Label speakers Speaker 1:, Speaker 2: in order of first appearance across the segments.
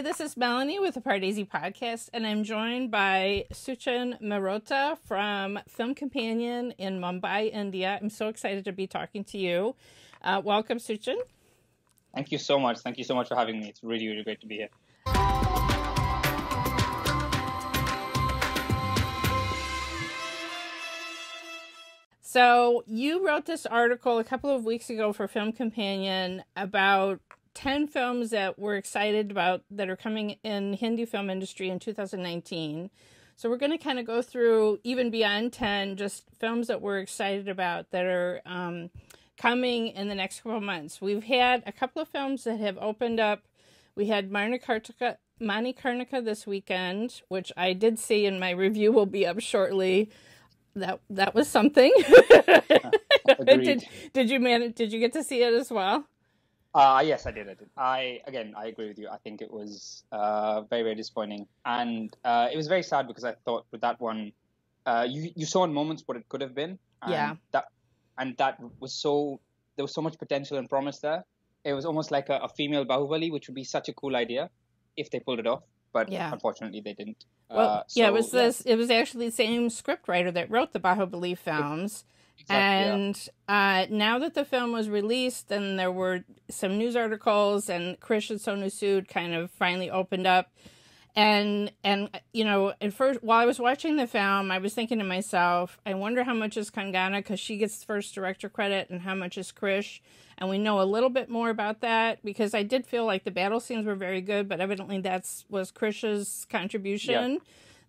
Speaker 1: Hi, this is Melanie with the Pardesi podcast, and I'm joined by Suchin Mehrotra from Film Companion in Mumbai, India. I'm so excited to be talking to you. Uh, welcome, Suchin.
Speaker 2: Thank you so much. Thank you so much for having me. It's really, really great to be here.
Speaker 1: So, you wrote this article a couple of weeks ago for Film Companion about 10 films that we're excited about that are coming in Hindi film industry in 2019. So, we're going to kind of go through even beyond 10, just films that we're excited about that are um, coming in the next couple of months. We've had a couple of films that have opened up. We had Manikarnika, Manikarnika this weekend, which I did see, and my review will be up shortly that that was something. did did you manage? Did you get to see it as well?
Speaker 2: Uh, yes, I did. I did. I again, I agree with you. I think it was uh, very, very disappointing, and uh, it was very sad because I thought with that one, uh, you you saw in moments what it could have been.
Speaker 1: yeah.
Speaker 2: That and that was so there was so much potential and promise there. It was almost like a, a female Bahubali, which would be such a cool idea if they pulled it off. But yeah. unfortunately, they didn't.
Speaker 1: Well, uh, so, yeah, it was this. It was actually the same scriptwriter that wrote the Bahubali films. Exactly, and yeah. uh, now that the film was released, and there were some news articles, and Krish and Sonu Sood kind of finally opened up, and and you know, at first while I was watching the film, I was thinking to myself, I wonder how much is Kangana because she gets first director credit, and how much is Krish, and we know a little bit more about that because I did feel like the battle scenes were very good, but evidently that's was Krish's contribution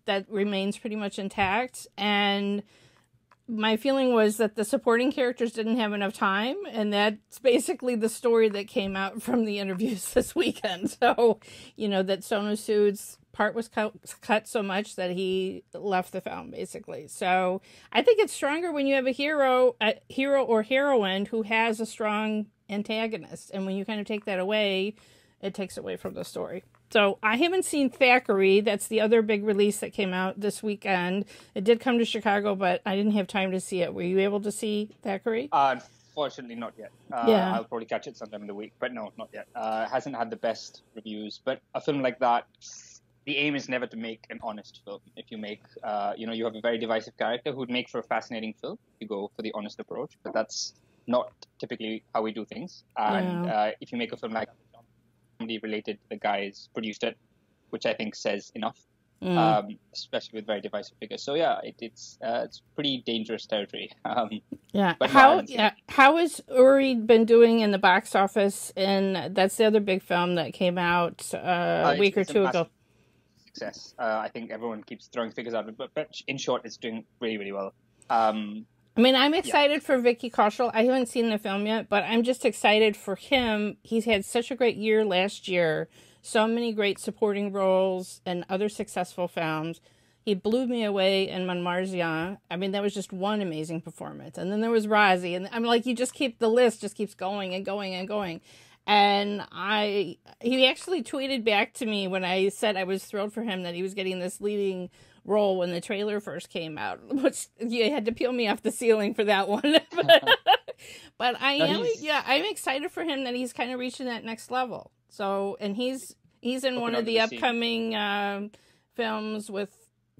Speaker 1: that remains pretty much intact. And my feeling was that the supporting characters didn't have enough time, and that's basically the story that came out from the interviews this weekend. So, you know, that Sonu Sood's part was cut, cut so much that he left the film basically. So I think it's stronger when you have a hero, a hero or heroine who has a strong antagonist, and when you kind of take that away, it takes away from the story. So I haven't seen Thackeray. That's the other big release that came out this weekend. It did come to Chicago, but I didn't have time to see it. Were you able to see Thackeray?
Speaker 2: Uh, unfortunately, not yet. Uh, yeah. I'll probably catch it sometime in the week, but no, not yet. Uh, hasn't had the best reviews, but a film like that the aim is never to make an honest film. If you make, uh, you know, you have a very divisive character who'd make for a fascinating film, you go for the honest approach. But that's not typically how we do things. And yeah. uh, if you make a film like somebody related, to the guys produced it, which I think says enough. Mm. Um, especially with very divisive figures. So yeah, it, it's uh, it's pretty dangerous territory. Um,
Speaker 1: yeah. But how yeah how has Uri been doing in the box office? And that's the other big film that came out uh, a uh, week or two ago
Speaker 2: success. Uh, I think everyone keeps throwing figures out, but, but in short, it's doing really, really well. Um,
Speaker 1: I mean, I'm excited yeah. for Vicky Kaushal. I haven't seen the film yet, but I'm just excited for him. He's had such a great year last year, so many great supporting roles and other successful films. He blew me away in Manmarziyaan. I mean, that was just one amazing performance. And then there was Raazi, and I'm like, you just keep the list just keeps going and going and going and I he actually tweeted back to me when I said I was thrilled for him that he was getting this leading role when the trailer first came out, which you had to peel me off the ceiling for that one. but, but I no, am yeah, I'm excited for him that he's kind of reaching that next level. So and he's he's in one of the, the upcoming um, films with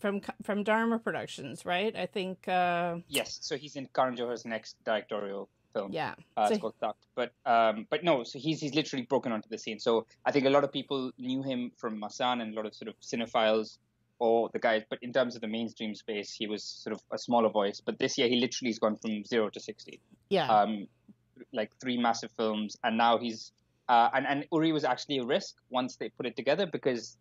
Speaker 1: from from Dharma Productions, right? I think. Uh,
Speaker 2: yes, so he's in Karan Johar's next directorial film.
Speaker 1: Yeah,
Speaker 2: uh, so, it's called Takht. But um, but no, so he's he's literally broken onto the scene. So I think a lot of people knew him from Masaan and a lot of sort of cinephiles or the guys. But in terms of the mainstream space, he was sort of a smaller voice. But this year, he literally has gone from zero to sixty.
Speaker 1: Yeah.
Speaker 2: Um, like three massive films, and now he's uh, and and Uri was actually a risk once they put it together because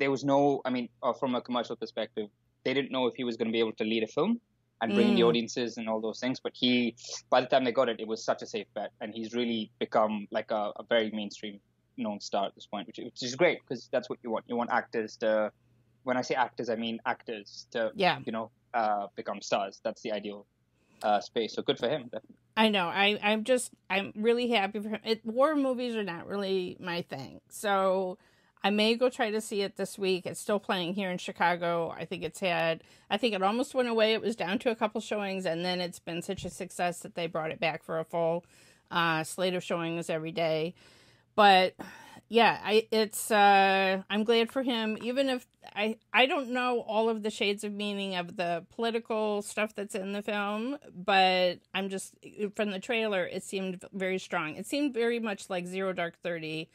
Speaker 2: there was no, I mean, uh, from a commercial perspective, they didn't know if he was going to be able to lead a film and bring mm. the audiences and all those things. But he, by the time they got it, it was such a safe bet, and he's really become like a, a very mainstream known star at this point, which, which is great because that's what you want. You want actors to, when I say actors, I mean actors to,
Speaker 1: yeah.
Speaker 2: you know, uh, become stars. That's the ideal uh, space. So good for him. Definitely.
Speaker 1: I know. I I'm just I'm really happy for him. It, war movies are not really my thing, so I may go try to see it this week. It's still playing here in Chicago. I think it's had, I think it almost went away. It was down to a couple showings, and then it's been such a success that they brought it back for a full uh, slate of showings every day. But yeah, I it's uh I'm glad for him even if I I don't know all of the shades of meaning of the political stuff that's in the film, but I'm just from the trailer it seemed very strong. It seemed very much like Zero Dark 30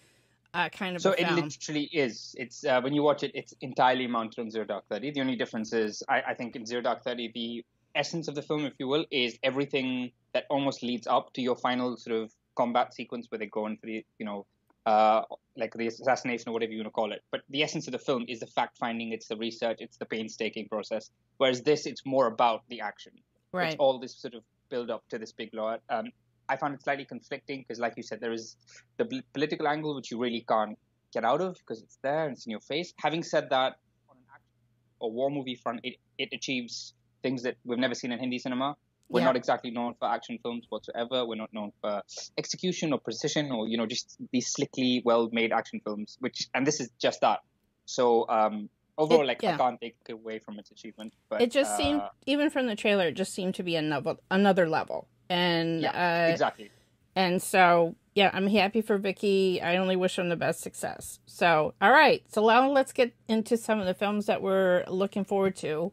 Speaker 1: uh, kind of
Speaker 2: so it literally is. It's uh, when you watch it it's entirely mounted on zero dark 30 the only difference is I, I think in zero dark 30 the essence of the film if you will is everything that almost leads up to your final sort of combat sequence where they go in for the you know uh, like the assassination or whatever you want to call it. But the essence of the film is the fact finding, it's the research, it's the painstaking process. Whereas this, it's more about the action.
Speaker 1: Right.
Speaker 2: It's all this sort of build up to this big law. Um, I found it slightly conflicting because, like you said, there is the political angle which you really can't get out of because it's there and it's in your face. Having said that, on an action or war movie front, it, it achieves things that we've never seen in Hindi cinema. We're yeah. not exactly known for action films whatsoever. We're not known for execution or precision or you know just these slickly well-made action films. Which and this is just that. So um, overall, it, like yeah. I can't take away from its achievement. But
Speaker 1: it just
Speaker 2: uh,
Speaker 1: seemed, even from the trailer, it just seemed to be another another level. And
Speaker 2: yeah, uh, exactly.
Speaker 1: And so yeah, I'm happy for Vicky. I only wish him the best success. So all right, so now let's get into some of the films that we're looking forward to.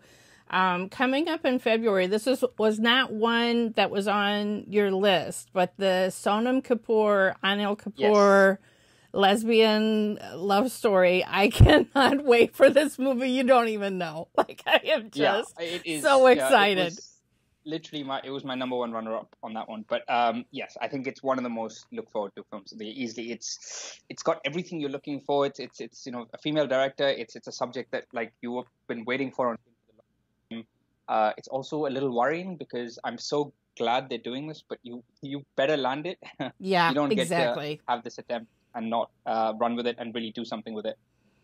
Speaker 1: Um, coming up in February, this is, was not one that was on your list, but the Sonam Kapoor, Anil Kapoor yes. lesbian love story. I cannot wait for this movie. You don't even know. Like, I am just yeah, so excited.
Speaker 2: Yeah, literally my it was my number one runner up on that one but um yes i think it's one of the most look forward to films they easily it's it's got everything you're looking for it's it's it's you know a female director it's it's a subject that like you have been waiting for on uh, it's also a little worrying because I'm so glad they're doing this, but you you better land it.
Speaker 1: Yeah,
Speaker 2: you don't
Speaker 1: exactly.
Speaker 2: get to have this attempt and not uh, run with it and really do something with it.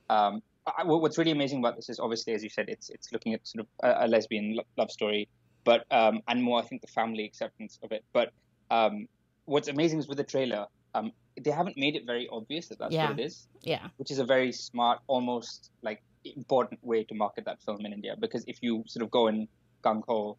Speaker 2: Um, I, what's really amazing about this is obviously, as you said, it's it's looking at sort of a, a lesbian lo- love story, but um, and more, I think, the family acceptance of it. But um, what's amazing is with the trailer, um, they haven't made it very obvious that that's
Speaker 1: yeah.
Speaker 2: what it is.
Speaker 1: Yeah,
Speaker 2: which is a very smart, almost like important way to market that film in India because if you sort of go in gung ho,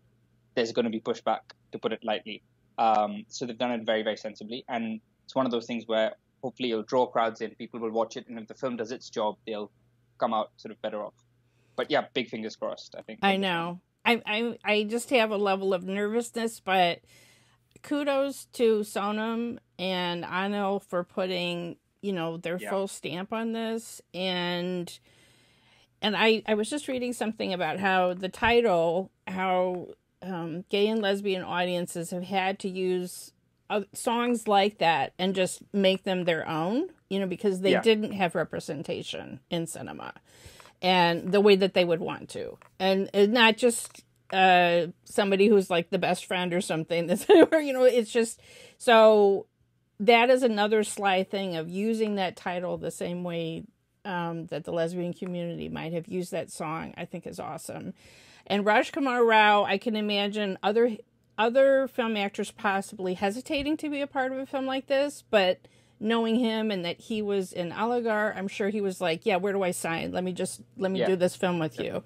Speaker 2: there's going to be pushback, to put it lightly. Um, so they've done it very, very sensibly, and it's one of those things where hopefully it'll draw crowds in, people will watch it, and if the film does its job, they'll come out sort of better off. But yeah, big fingers crossed. I think.
Speaker 1: I know. I I I just have a level of nervousness, but kudos to Sonam and Anil for putting you know their yeah. full stamp on this and and I, I was just reading something about how the title, how um, gay and lesbian audiences have had to use uh, songs like that and just make them their own, you know, because they yeah. didn't have representation in cinema and the way that they would want to. And, and not just uh, somebody who's like the best friend or something. That's, you know, it's just so that is another sly thing of using that title the same way um, that the lesbian community might have used that song, I think is awesome. And Rajkumar Rao, I can imagine other other film actors possibly hesitating to be a part of a film like this, but knowing him and that he was in Aligarh, I'm sure he was like, "Yeah, where do I sign? Let me just let me yeah. do this film with you."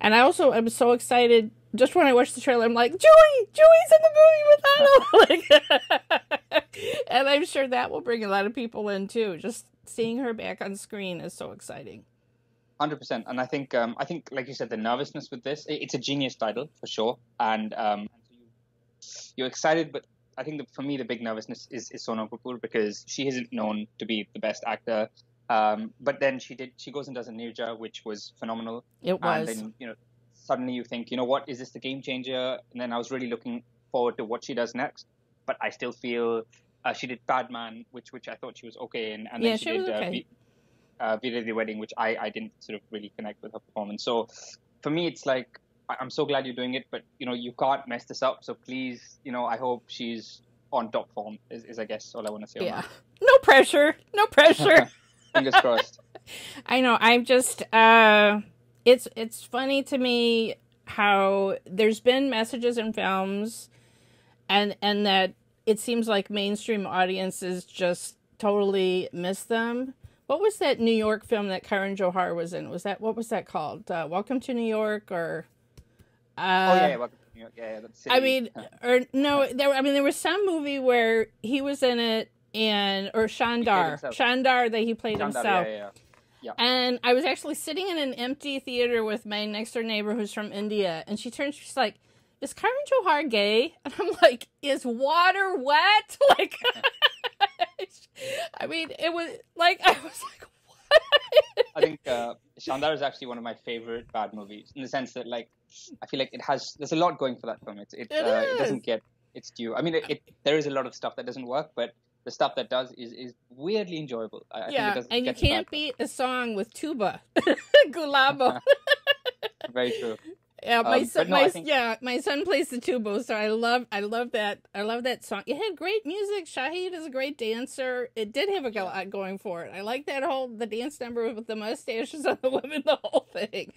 Speaker 1: And I also am so excited. Just when I watched the trailer, I'm like, "Juhi, Juhi's in the movie with Anil!" like, and I'm sure that will bring a lot of people in too. Just seeing her back on screen is so exciting.
Speaker 2: Hundred percent, and I think um, I think like you said, the nervousness with this, it's a genius title for sure, and um, you're excited, but I think that for me the big nervousness is, is Sonam Kapoor because she isn't known to be the best actor. Um, but then she did she goes and does a Neerja, which was phenomenal.
Speaker 1: It was.
Speaker 2: And then you know suddenly you think, you know what, is this the game changer? And then I was really looking forward to what she does next. But I still feel uh, she did Padman, which which I thought she was okay in, and then
Speaker 1: yeah,
Speaker 2: she,
Speaker 1: she
Speaker 2: did
Speaker 1: uh, okay.
Speaker 2: uh, Veere Di Wedding, which I I didn't sort of really connect with her performance. So for me, it's like I'm so glad you're doing it, but you know you can't mess this up. So please, you know, I hope she's on top form. Is, is I guess all I want to say.
Speaker 1: Yeah. No pressure. No pressure.
Speaker 2: Fingers crossed.
Speaker 1: I know. I'm just. uh It's it's funny to me how there's been messages in films, and and that it seems like mainstream audiences just totally miss them. What was that New York film that Karan Johar was in? Was that what was that called? Uh, Welcome to New York or?
Speaker 2: Uh, oh yeah, Welcome to New York. Yeah, yeah
Speaker 1: I mean, or no, there. I mean, there was some movie where he was in it, and or Shandar, Shandar that he played Shandar, himself.
Speaker 2: Yeah, yeah, yeah.
Speaker 1: And I was actually sitting in an empty theater with my next door neighbor who's from India, and she turns, she's like, "Is Karan Johar gay?" And I'm like, "Is water wet?" Like, I mean, it was like I was like, "What?"
Speaker 2: I think uh, Shandar is actually one of my favorite bad movies in the sense that, like, I feel like it has there's a lot going for that film. It's it, it, uh, it doesn't get its due. I mean, it, it, there is a lot of stuff that doesn't work, but the stuff that does is is weirdly enjoyable. I,
Speaker 1: yeah,
Speaker 2: I
Speaker 1: and you can't beat a song with tuba, Gulabo.
Speaker 2: Very true.
Speaker 1: Yeah, my um, son, no, my, think... yeah, my son plays the tuba, so I love, I love that, I love that song. It had great music. Shahid is a great dancer. It did have a lot going for it. I like that whole the dance number with the mustaches on the women, the whole thing.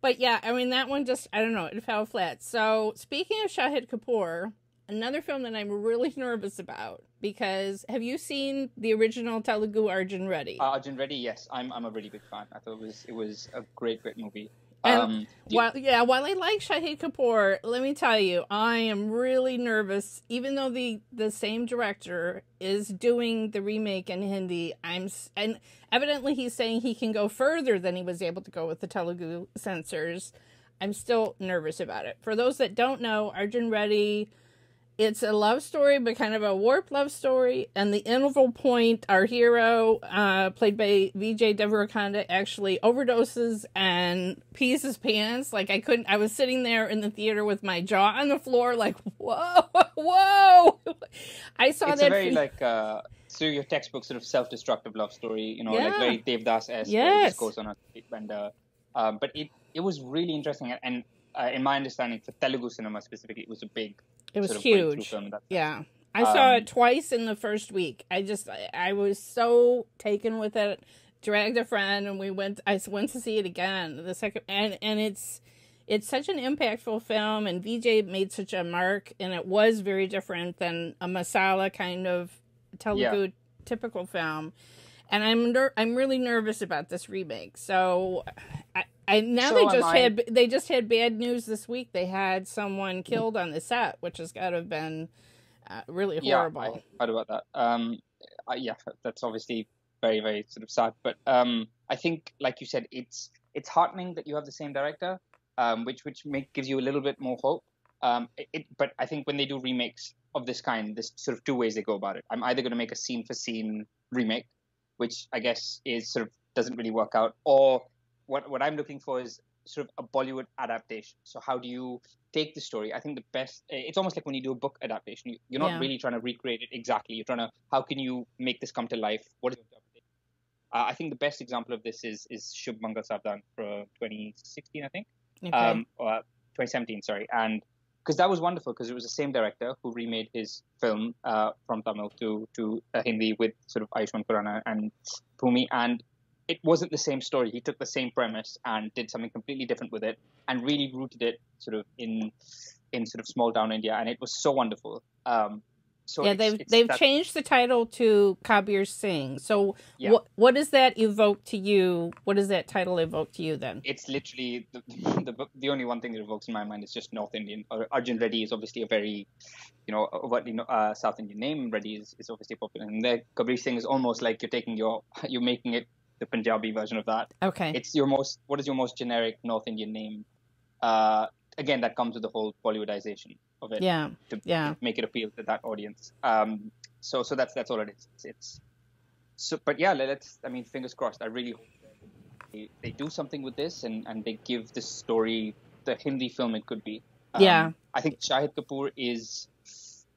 Speaker 1: But yeah, I mean that one just, I don't know, it fell flat. So speaking of Shahid Kapoor, another film that I'm really nervous about because have you seen the original Telugu Arjun Reddy?
Speaker 2: Uh, Arjun Reddy, yes, I'm I'm a really big fan. I thought it was it was a great great movie.
Speaker 1: And um, while yeah, while I like Shahid Kapoor, let me tell you, I am really nervous. Even though the the same director is doing the remake in Hindi, I'm and evidently he's saying he can go further than he was able to go with the Telugu censors. I'm still nervous about it. For those that don't know, Arjun Reddy it's a love story, but kind of a warped love story. And the interval point, our hero, uh, played by Vijay Deverakonda, actually overdoses and pees his pants. Like I couldn't. I was sitting there in the theater with my jaw on the floor, like whoa, whoa. I saw
Speaker 2: it's
Speaker 1: that.
Speaker 2: It's a very like uh, so your textbook sort of self-destructive love story. You know, yeah. like very Devdas esque. Yes. Just goes on a and uh, um, but it it was really interesting and. Uh, in my understanding, for Telugu cinema specifically, it was a big
Speaker 1: it was huge. Yeah. I um, saw it twice in the first week. I just I, was so taken with it. Dragged a friend and we went I went to see it again. The second and and it's it's such an impactful film and Vijay made such a mark and it was very different than a masala kind of Telugu yeah. typical film. And I'm ner- I'm really nervous about this remake. So I, I now so they just I... had they just had bad news this week. They had someone killed on the set, which has got to have been uh, really horrible.
Speaker 2: Yeah, I heard about that. Um, uh, yeah, that's obviously very very sort of sad. But um, I think, like you said, it's it's heartening that you have the same director, um, which which make, gives you a little bit more hope. Um, it, it, but I think when they do remakes of this kind, there's sort of two ways they go about it. I'm either going to make a scene for scene remake, which I guess is sort of doesn't really work out, or what what I'm looking for is sort of a Bollywood adaptation. So how do you take the story? I think the best. Eh, it's almost like when you do a book adaptation. You, are not yeah. really trying to recreate it exactly. You're trying to how can you make this come to life? What is uh, I think the best example of this is is Shubh Mangal Saavdhan for 2016, I think, okay. um, or 2017, sorry, and because that was wonderful because it was the same director who remade his film uh, from Tamil to to uh, Hindi with sort of Ayushmann Khurrana and Bhumi, and it wasn't the same story. He took the same premise and did something completely different with it, and really rooted it sort of in in sort of small town India, and it was so wonderful. Um, so
Speaker 1: yeah,
Speaker 2: it's,
Speaker 1: they've
Speaker 2: it's
Speaker 1: they've that... changed the title to Kabir Singh. So yeah. what what does that evoke to you? What does that title evoke to you then?
Speaker 2: It's literally the the, the only one thing that evokes in my mind is just North Indian. Arjun Reddy is obviously a very, you know, what you know, uh, South Indian name. Reddy is, is obviously popular, and the Kabir Singh is almost like you're taking your you're making it the Punjabi version of that.
Speaker 1: Okay.
Speaker 2: It's your most what is your most generic North Indian name? Uh, again, that comes with the whole Bollywoodization of it.
Speaker 1: Yeah.
Speaker 2: To,
Speaker 1: yeah.
Speaker 2: make it appeal to that audience. Um, so so that's that's all it is. It's, it's so but yeah, let's. I mean, fingers crossed. I really hope they, they do something with this and and they give this story the Hindi film it could be.
Speaker 1: Um, yeah.
Speaker 2: I think Shahid Kapoor is.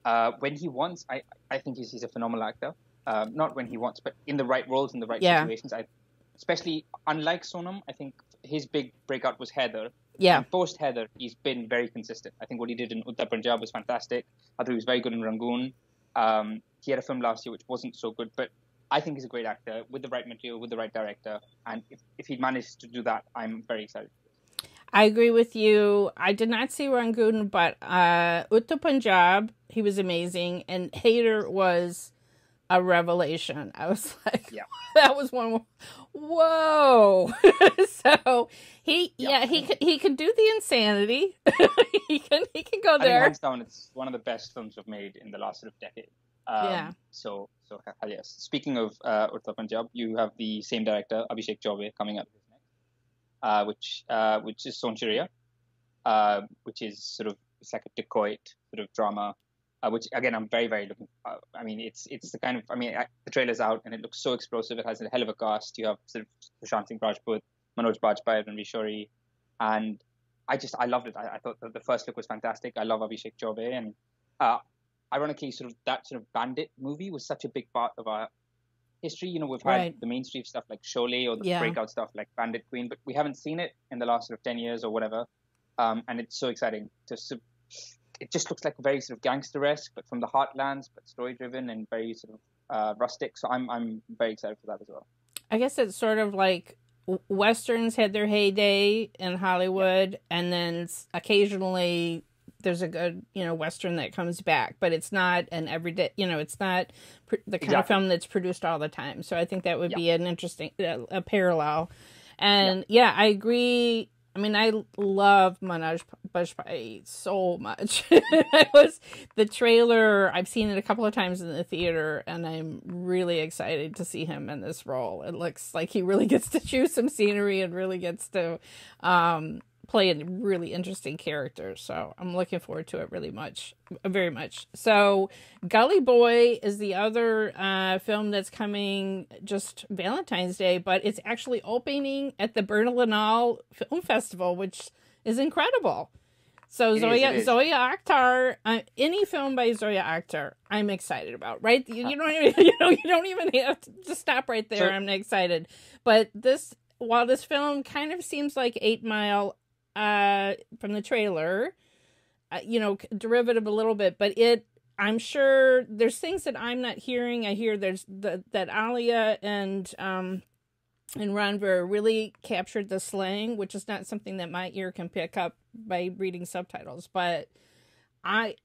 Speaker 2: Uh, when he wants, I I think he's, he's a phenomenal actor um, not when he wants, but in the right roles, in the right yeah. situations. I, especially unlike Sonam, I think his big breakout was Haider.
Speaker 1: Yeah.
Speaker 2: And post Haider, he's been very consistent. I think what he did in Udta Punjab was fantastic. I thought he was very good in Rangoon. Um, he had a film last year which wasn't so good, but I think he's a great actor with the right material, with the right director. And if, if he managed to do that, I'm very excited.
Speaker 1: I agree with you. I did not see Rangoon, but uh, Udta Punjab, he was amazing. And Haider was a revelation. I was like, yeah. that was one. Whoa! so he, yeah. yeah, he could he could do the insanity. he can he can go there.
Speaker 2: hands down, it's one of the best films we've made in the last sort of decade. Um, yeah. So so hell yes. Speaking of uh, Udta Punjab, you have the same director Abhishek Chaubey coming up next, uh, which uh, which is Sonchiriya, uh, which is sort of it's like a dacoit sort of drama. Uh, which again I'm very very looking. Uh, I mean it's it's the kind of I mean I, the trailer's out and it looks so explosive. It has a hell of a cast. You have sort of Sushant Singh Rajput, Manoj Bajpayee, and Shorey, and I just I loved it. I, I thought the first look was fantastic. I love Abhishek Chaubey, and uh, ironically, sort of that sort of bandit movie was such a big part of our history. You know, we've had right. the mainstream stuff like Sholay or the yeah. breakout stuff like Bandit Queen, but we haven't seen it in the last sort of ten years or whatever. Um, and it's so exciting to. It just looks like very sort of gangster-esque, but from the heartlands, but story-driven and very sort of uh, rustic. So I'm I'm very excited for that as well.
Speaker 1: I guess it's sort of like westerns had their heyday in Hollywood, yeah. and then occasionally there's a good you know western that comes back, but it's not an everyday. You know, it's not pr- the kind exactly. of film that's produced all the time. So I think that would yeah. be an interesting uh, a parallel. And yeah. yeah, I agree. I mean, I love Manoj Bajpayee so much. I was the trailer. I've seen it a couple of times in the theater, and I'm really excited to see him in this role. It looks like he really gets to choose some scenery and really gets to um, play a really interesting character. So I'm looking forward to it really much, very much. So Gully Boy is the other uh, film that's coming just Valentine's Day, but it's actually opening at the Berlinale Film Festival, which is incredible. So it Zoya is, Zoya Akhtar, uh, any film by Zoya Akhtar, I'm excited about. Right? You, you don't even you know you don't even have to just stop right there. Sure. I'm excited. But this while this film kind of seems like Eight Mile, uh, from the trailer, uh, you know, derivative a little bit, but it, I'm sure there's things that I'm not hearing. I hear there's the, that Alia and, um, and Ranveer really captured the slang, which is not something that my ear can pick up by reading subtitles. But I,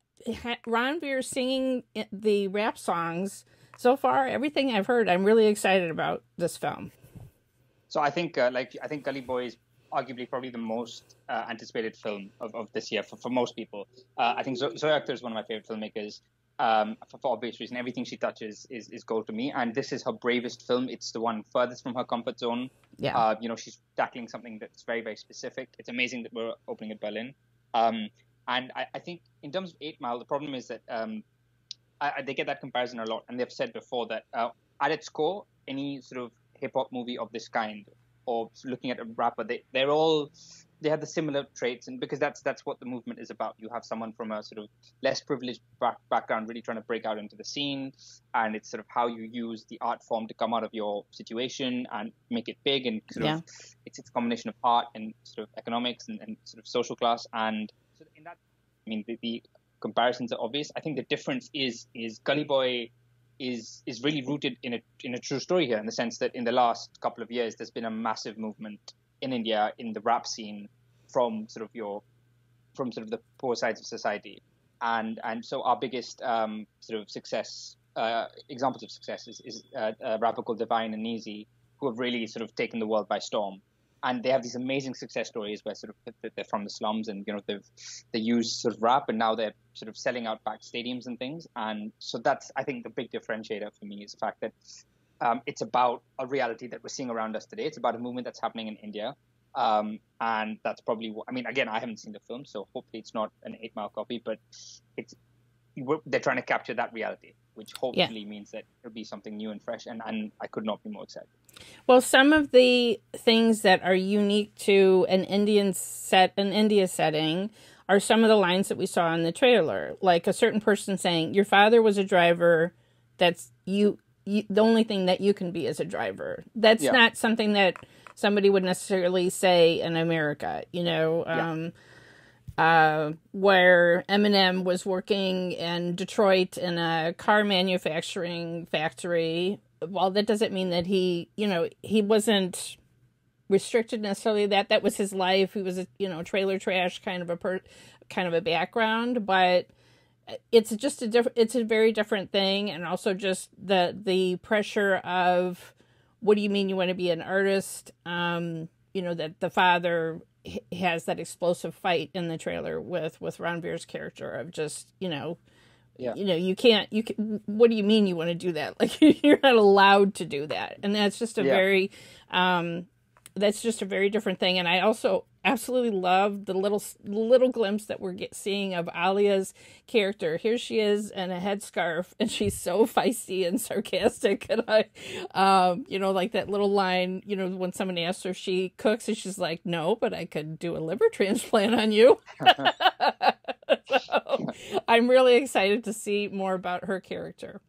Speaker 1: Ranveer singing the rap songs so far, everything I've heard, I'm really excited about this film.
Speaker 2: So I think, uh, like, I think Gully Boy is arguably probably the most uh, anticipated film of, of this year for, for most people. Uh, I think Zoya Akhtar is one of my favorite filmmakers um, for, for, obvious reason. Everything she touches is, is gold to me. And this is her bravest film. It's the one furthest from her comfort zone. Yeah. Uh, you know, she's tackling something that's very, very specific. It's amazing that we're opening at Berlin. Um, and I, I, think in terms of Eight Mile, the problem is that um, I, they get that comparison a lot. And they've said before that uh, at its core, any sort of hip hop movie of this kind or looking at a rapper, they they're all they have the similar traits, and because that's that's what the movement is about. You have someone from a sort of less privileged back, background really trying to break out into the scene, and it's sort of how you use the art form to come out of your situation and make it big, and sort yeah. of it's it's a combination of art and sort of economics and, and sort of social class, and so in that, I mean the, the comparisons are obvious. I think the difference is is Gully Boy is is really rooted in a in a true story here in the sense that in the last couple of years there's been a massive movement in India in the rap scene from sort of your from sort of the poor sides of society. And and so our biggest um, sort of success uh, examples of success is, is uh, a rapper called Divine and Naezy, who have really sort of taken the world by storm and they have these amazing success stories where sort of they're from the slums and you know they've they use sort of rap and now they're sort of selling out back stadiums and things and so that's I think the big differentiator for me is the fact that um, it's about a reality that we're seeing around us today. It's about a movement that's happening in India. Um, and that's probably what, I mean, again, I haven't seen the film, so hopefully it's not an eight mile copy, but it's, they're trying to capture that reality, which hopefully yeah. means that it'll be something new and fresh. And, and I could not be more excited.
Speaker 1: Well, some of the things that are unique to an Indian set, an India setting, are some of the lines that we saw in the trailer. Like a certain person saying, "Your father was a driver. That's you. you the only thing that you can be is a driver." That's yeah. not something that somebody would necessarily say in America. You know. Um, uh, where Eminem was working in Detroit in a car manufacturing factory well, that doesn't mean that he, you know, he wasn't restricted necessarily that that was his life. He was a, you know, trailer trash kind of a per, kind of a background, but it's just a different it's a very different thing and also just the the pressure of what do you mean you want to be an artist um you know that the father has that explosive fight in the trailer with with Ranveer's character of just you know yeah. you know you can't you can, what do you mean you want to do that like you're not allowed to do that and that's just a yeah. very um that's just a very different thing and i also absolutely love the little little glimpse that we're get, seeing of Alia's character. Here she is in a headscarf, and she's so feisty and sarcastic. And I, um, you know, like that little line, you know, when someone asks her if she cooks, and she's like, "No, but I could do a liver transplant on you." so, I'm really excited to see more about her character.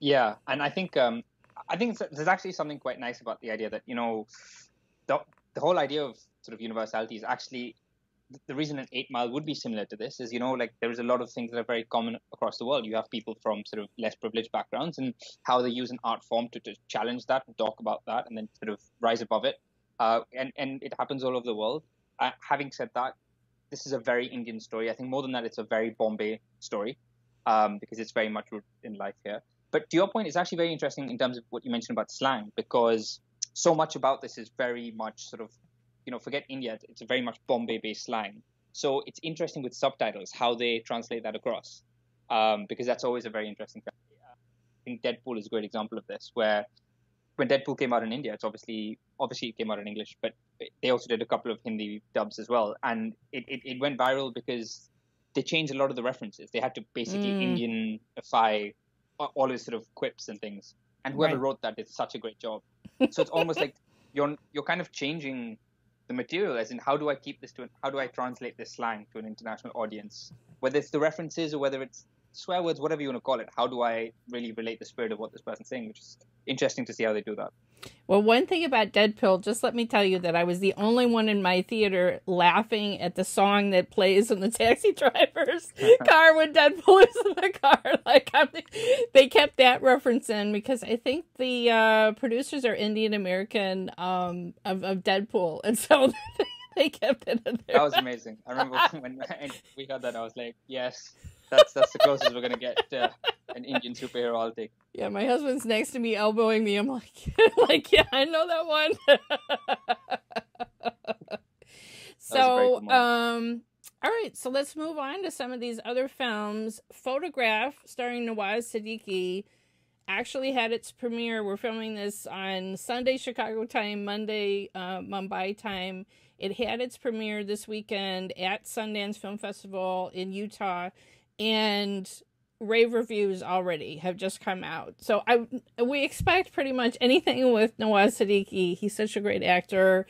Speaker 2: Yeah, and I think um, I think there's actually something quite nice about the idea that you know the the whole idea of sort of universality is actually the reason an eight mile would be similar to this is you know like there's a lot of things that are very common across the world. You have people from sort of less privileged backgrounds and how they use an art form to, to challenge that and talk about that and then sort of rise above it. Uh, and and it happens all over the world. Uh, having said that this is a very indian story i think more than that it's a very bombay story um, because it's very much rooted in life here but to your point it's actually very interesting in terms of what you mentioned about slang because so much about this is very much sort of you know, forget India, it's very much Bombay-based slang. So it's interesting with subtitles how they translate that across, um, because that's always a very interesting. Thing. I think Deadpool is a great example of this, where when Deadpool came out in India, it's obviously obviously it came out in English, but they also did a couple of Hindi dubs as well, and it, it, it went viral because they changed a lot of the references. They had to basically mm. Indianify all his sort of quips and things. And whoever right. wrote that did such a great job. So it's almost like you're you're kind of changing the material as in how do i keep this to an, how do i translate this slang to an international audience whether it's the references or whether it's swear words whatever you want to call it how do i really relate the spirit of what this person's saying which is interesting to see how they do that
Speaker 1: well, one thing about Deadpool, just let me tell you that I was the only one in my theater laughing at the song that plays in the taxi driver's car when Deadpool is in the car. Like I'm, they kept that reference in because I think the uh, producers are Indian American um, of, of Deadpool, and so they kept it in there.
Speaker 2: That was amazing. I remember when we heard that, I was like, yes, that's that's the closest we're gonna get to an Indian superhero. I'll take.
Speaker 1: Yeah, my husband's next to me, elbowing me. I'm like, like, yeah, I know that one. so, um, all right, so let's move on to some of these other films. Photograph, starring Nawaz Siddiqui, actually had its premiere. We're filming this on Sunday Chicago time, Monday uh, Mumbai time. It had its premiere this weekend at Sundance Film Festival in Utah and rave reviews already have just come out. So I we expect pretty much anything with Nawaz Siddiqui. He's such a great actor,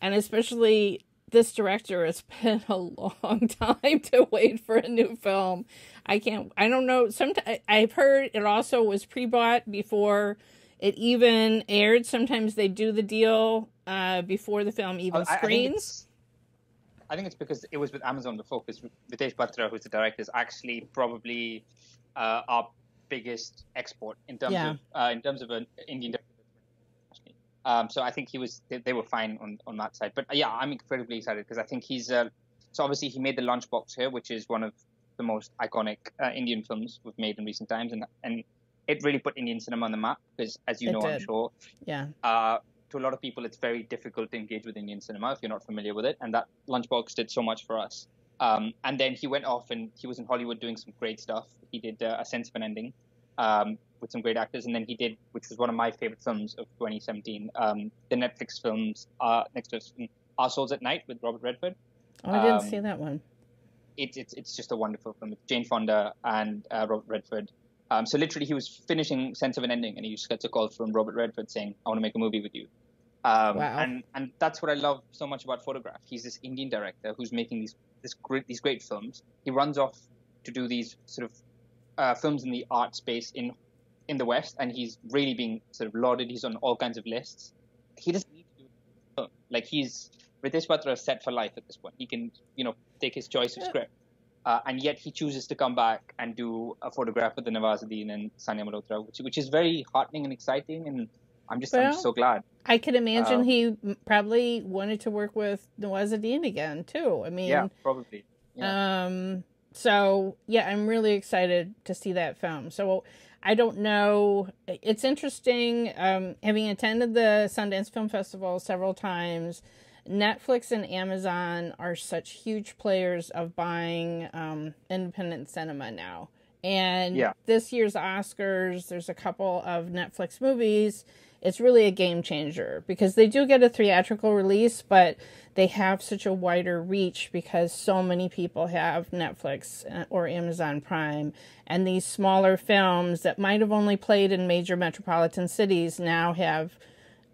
Speaker 1: and especially this director. It's been a long time to wait for a new film. I can't. I don't know. Sometimes I've heard it also was pre-bought before it even aired. Sometimes they do the deal uh, before the film even oh, screens.
Speaker 2: I think it's because it was with Amazon before, because Ritesh Batra, who's the director, is actually probably uh, our biggest export in terms yeah. of uh, in terms of an Indian. Um, so I think he was they, they, were fine on, on that side. But yeah, I'm incredibly excited because I think he's uh, so obviously he made the Lunchbox here, which is one of the most iconic uh, Indian films we've made in recent times, and and it really put Indian cinema on the map because, as you it know, did. I'm sure,
Speaker 1: yeah,
Speaker 2: uh, to a lot of people, it's very difficult to engage with Indian cinema if you're not familiar with it. And that Lunchbox did so much for us. Um, and then he went off and he was in Hollywood doing some great stuff. He did uh, A Sense of an Ending um, with some great actors. And then he did, which was one of my favorite films of 2017, um, the Netflix films uh, next to Our Souls at Night with Robert Redford.
Speaker 1: Oh, I didn't um, see that one.
Speaker 2: It's, it's, it's just a wonderful film. It's Jane Fonda and uh, Robert Redford. Um, so literally, he was finishing Sense of an Ending, and he just gets a call from Robert Redford saying, "I want to make a movie with you." Um, wow. And and that's what I love so much about Photograph. He's this Indian director who's making these this great these great films. He runs off to do these sort of uh, films in the art space in in the West, and he's really being sort of lauded. He's on all kinds of lists. He doesn't need to do like he's Ritesh Batra is set for life at this point. He can you know take his choice of script. Uh, and yet he chooses to come back and do a photograph with the Nawazuddin and Sanya Malhotra, which, which is very heartening and exciting. And I'm just, well, I'm so glad.
Speaker 1: I can imagine um, he probably wanted to work with Nawazuddin again too. I mean,
Speaker 2: yeah, probably. Yeah.
Speaker 1: Um. So yeah, I'm really excited to see that film. So I don't know. It's interesting. Um, having attended the Sundance Film Festival several times, Netflix and Amazon are such huge players of buying um, independent cinema now. And
Speaker 2: yeah.
Speaker 1: this year's Oscars, there's a couple of Netflix movies. It's really a game changer because they do get a theatrical release, but they have such a wider reach because so many people have Netflix uh, or Amazon Prime. And these smaller films that might have only played in major metropolitan cities now have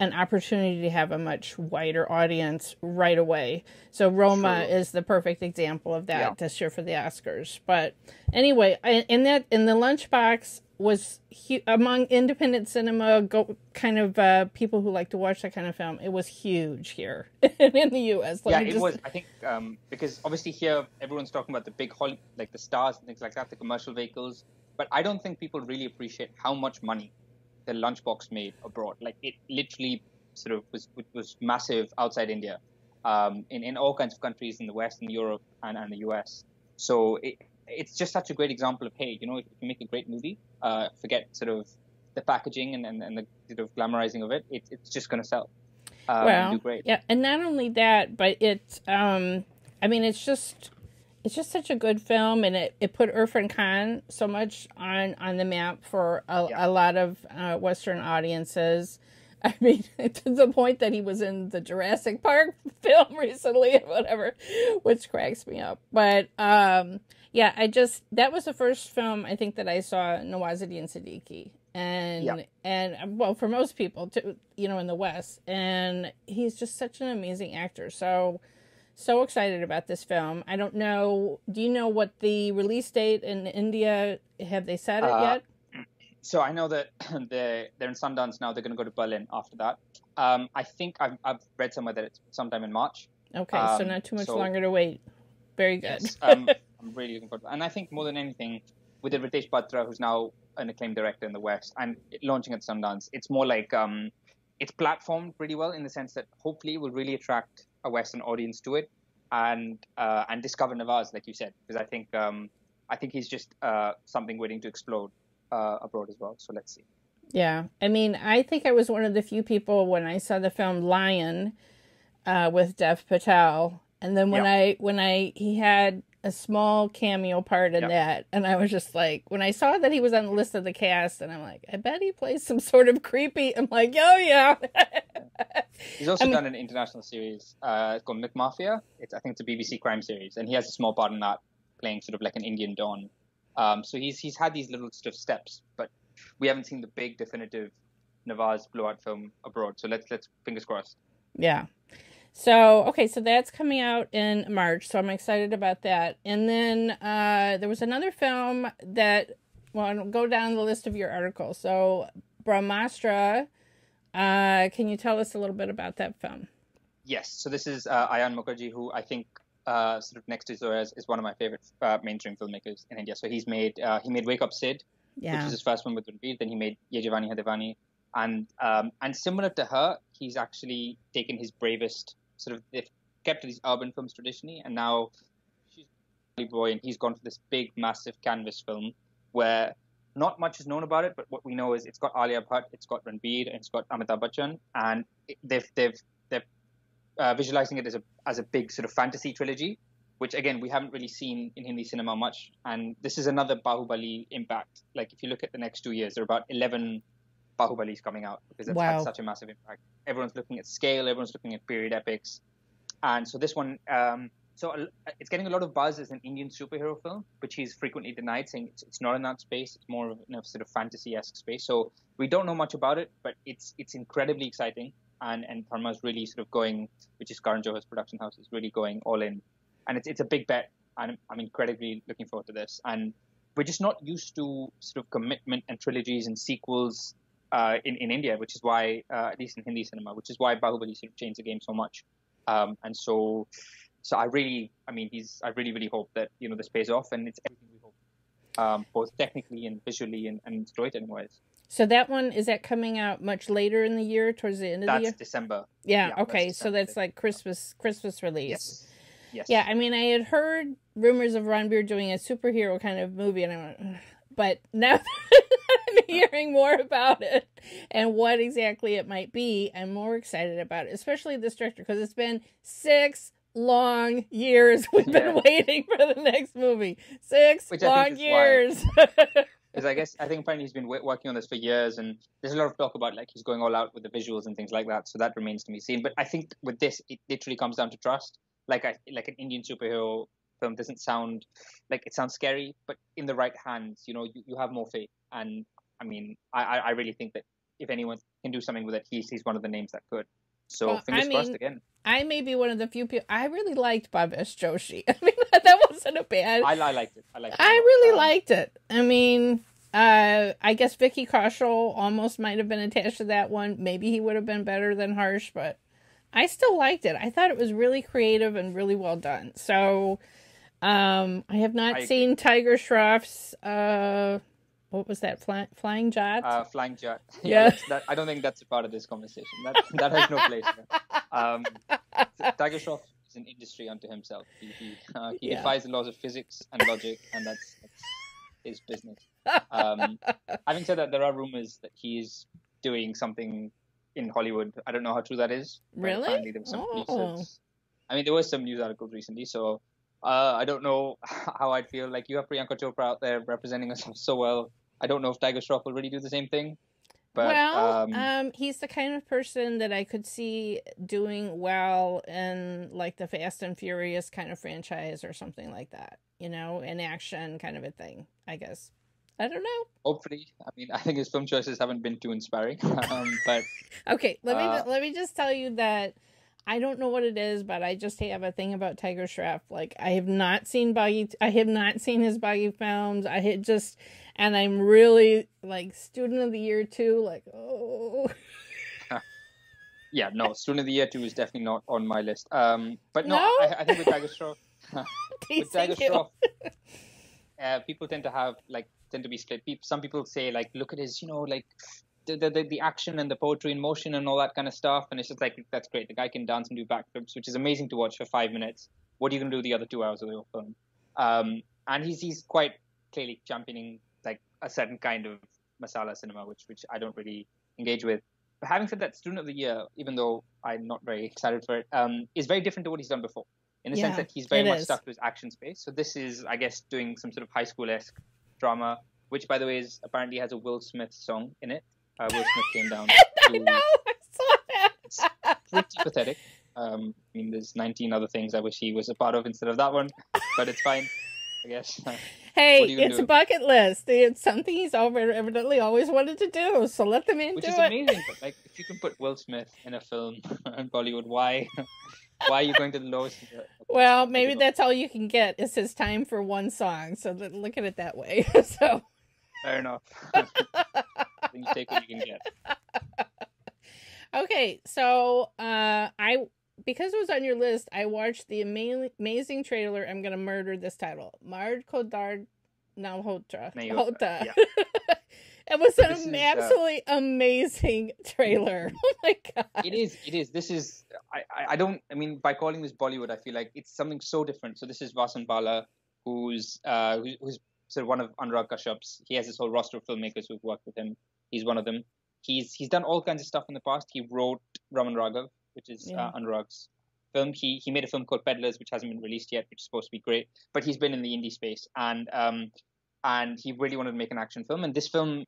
Speaker 1: an opportunity to have a much wider audience right away. So Roma is the perfect example of that yeah. this year for the Oscars. But anyway, in that in the lunchbox was hu- among independent cinema go kind of uh, people who like to watch that kind of film. It was huge here in the U.S.
Speaker 2: Let yeah, it was. I think um, because obviously here everyone's talking about the big hol- like the stars and things like that, the commercial vehicles. But I don't think people really appreciate how much money the lunchbox made abroad. Like it literally sort of was was massive outside India, um, in in all kinds of countries in the West, in Europe, and, and the US. So it, it's just such a great example of hey, you know, if you make a great movie, uh, forget sort of the packaging and, and, and the sort of glamorizing of it, it it's just going to sell. Um,
Speaker 1: well, yeah, and not only that, but it's um, I mean, it's just it's just such a good film, and it, it put Irfan Khan so much on on the map for a, yeah. a lot of uh, Western audiences. I mean, to the point that he was in the Jurassic Park film recently, whatever, which cracks me up. But um, yeah, I just that was the first film I think that I saw Nawazuddin Siddiqui, and yeah. and well, for most people, to, you know, in the West, and he's just such an amazing actor. So so excited about this film. I don't know. Do you know what the release date in India? Have they said it uh, yet?
Speaker 2: So I know that they're they're in Sundance now. They're going to go to Berlin after that. Um, I think I've I've read somewhere that it's sometime in March.
Speaker 1: Okay, um, so not too much so, longer to wait. Very good.
Speaker 2: Yes, um, I'm really looking forward. To And I think more than anything, with the Ritesh Batra, who's now an acclaimed director in the West, and launching at Sundance, it's more like um, it's platformed pretty well in the sense that hopefully it will really attract a Western audience to it and uh, and discover Nawaz, like you said, because I think um, I think he's just uh, something waiting to explode uh, abroad as well. So let's see.
Speaker 1: Yeah, I mean, I think I was one of the few people when I saw the film Lion uh, with Dev Patel, and then when yeah. I when I he had a small cameo part in that, and I was just like, when I saw that he was on the list of the cast, and I'm like, I bet he plays some sort of creepy. I'm like, oh yeah.
Speaker 2: He's also I mean, done an international series uh, called McMafia. It's I think it's a BBC crime series, and he has a small part in that, playing sort of like an Indian don. Um, so he's he's had these little sort of steps, but we haven't seen the big definitive Nawaz blowout film abroad. So let's let's fingers crossed.
Speaker 1: Yeah. So okay, so that's coming out in March. So I'm excited about that. And then uh, there was another film that well, I'll go down the list of your articles. So Brahmastra. Uh, can you tell us a little bit about that film?
Speaker 2: Yes. So this is uh, Ayan Mukherjee, who I think uh, sort of next to Zoya's is one of my favorite uh, mainstream filmmakers in India. So he's made uh, he made Wake Up Sid, yeah. which is his first one with Ranbir. Then he made Ye Jawani Hai and um, and similar to her, he's actually taken his bravest sort of they've kept these urban films traditionally, and now she's a boy, and he's gone for this big, massive canvas film where not much is known about it, but what we know is it's got Alia Bhatt, it's got Ranbir, and it's got Amitabh Bachchan, and they've they've they've uh, visualizing it as a as a big sort of fantasy trilogy, which again we haven't really seen in Hindi cinema much. And this is another Bahubali impact. Like if you look at the next two years, there are about eleven Bahubalis coming out because it's wow. had such a massive impact. Everyone's looking at scale, everyone's looking at period epics, and so this one. Um, so it's getting a lot of buzz as an Indian superhero film, which he's frequently denied, saying it's, it's not in that space. It's more of a sort of fantasy-esque space. So we don't know much about it, but it's it's incredibly exciting and and Dharma is really sort of going, which is Karan Johar's production house, is really going all in, and it's it's a big bet, and I'm incredibly looking forward to this. And we're just not used to sort of commitment and trilogies and sequels uh, in in India, which is why uh, at least in Hindi cinema, which is why Bahubali sort of changed the game so much. Um, and so, so I really, I mean, he's, I really, really hope that you know this pays off, and it's everything we hope, um, both technically and visually and, and storytelling wise.
Speaker 1: So that one is that coming out much later in the year, towards the end of
Speaker 2: that's
Speaker 1: the year.
Speaker 2: December.
Speaker 1: Yeah. yeah okay. That's so that's like Christmas Christmas release.
Speaker 2: Yes. Yes.
Speaker 1: Yeah. I mean, I had heard rumors of Ranbir doing a superhero kind of movie, and I went, but now hearing more about it and what exactly it might be, I'm more excited about it, especially this director because it's been six long years we've been waiting for the next movie. Six Which long years.
Speaker 2: Because I guess I think apparently he's been working on this for years, and there's a lot of talk about like he's going all out with the visuals and things like that. So that remains to be seen. But I think with this, it literally comes down to trust. Like I like an Indian superhero film doesn't sound like it sounds scary, but in the right hands, you know, you, you have more faith. And I mean, I I really think that if anyone can do something with it, he's he's one of the names that could. So well, fingers I mean, crossed again.
Speaker 1: I may be one of the few people. I really liked Bhavesh Joshi. I mean, that wasn't a bad.
Speaker 2: I, I liked it. I liked. It
Speaker 1: I really um, liked it. I mean, uh, I guess Vicky Kaushal almost might have been attached to that one. Maybe he would have been better than Harsh, but I still liked it. I thought it was really creative and really well done. So, um, I have not I seen Tiger Shroff's uh, what was that Fly, flying jet?
Speaker 2: Uh, flying jet. Yeah, yeah. That, I don't think that's a part of this conversation. That that has no place. Um, Tiger Shroff is an industry unto himself. He he, uh, he yeah. defies the laws of physics and logic, and that's, that's his business. Um, having said that, there are rumors that he is doing something in Hollywood. I don't know how true that is.
Speaker 1: Really? Apparently, there was some oh.
Speaker 2: I mean, there was some news articles recently, so uh, I don't know how I'd feel. Like you have Priyanka Chopra out there representing us so well. I don't know if Tiger Shroff will really do the same thing. But,
Speaker 1: well, um, um, he's the kind of person that I could see doing well in like the Fast and Furious kind of franchise or something like that. You know, an action kind of a thing. I guess. I don't know.
Speaker 2: Hopefully, I mean, I think his film choices haven't been too inspiring. um, but
Speaker 1: okay, let me uh, let me just tell you that I don't know what it is, but I just have a thing about Tiger Shroff. Like I have not seen Baaghi. I have not seen his Baaghi films. I had just, and I'm really like student of the year too. Like oh.
Speaker 2: yeah, no, student of the year two is definitely not on my list. Um, but no, no? I, I, think with Tiger Shroff, with Tiger Shroff, uh, people tend to have like tend to be split. People, some people say like, look at his, you know, like the, the, the action and the poetry in motion and all that kind of stuff. And it's just like, that's great. The guy can dance and do backflips, which is amazing to watch for five minutes. What are you going to do the other two hours of the film? Um, and he's, he's quite clearly championing like a certain kind of masala cinema, which, which I don't really engage with. But having said that, Student of the Year, even though I'm not very excited for it, um, is very different to what he's done before. In the yeah, sense that he's very much is. stuck to his action space. So this is, I guess, doing some sort of high school esque drama, which, by the way, is apparently has a Will Smith song in it uh, Will Smith came down.
Speaker 1: I know, I saw that.
Speaker 2: it's pretty pathetic. Um, I mean, there's 19 other things I wish he was a part of instead of that one, but it's fine, I guess.
Speaker 1: Hey, it's do? a bucket list. It's something he's evidently always wanted to do. So let them in.
Speaker 2: Which
Speaker 1: is
Speaker 2: it. amazing. But like, if you can put Will Smith in a film in Bollywood, why? Why are you going to the lowest?
Speaker 1: Well, maybe that's all you can get is his time for one song. So look at it that way. so
Speaker 2: fair enough you take what you can get.
Speaker 1: Okay, so uh, I because it was on your list, I watched the amazing, amazing trailer. I'm gonna murder this title. Mard Kodar Nalhotra. Hota. Yeah. it was an is, uh, absolutely uh, amazing trailer. Oh my god!
Speaker 2: It is. It is. This is. I, I. I don't. I mean, by calling this Bollywood, I feel like it's something so different. So this is Vasan Bala, who's uh, who's, of one of Anurag Kashyap's. He has this whole roster of filmmakers who've worked with him. He's one of them. He's he's done all kinds of stuff in the past. He wrote Raman Raghav, which is uh, yeah. uh, Anurag's film. He he made a film called Peddlers, which hasn't been released yet, which is supposed to be great. But he's been in the indie space, and um, and he really wanted to make an action film. And this film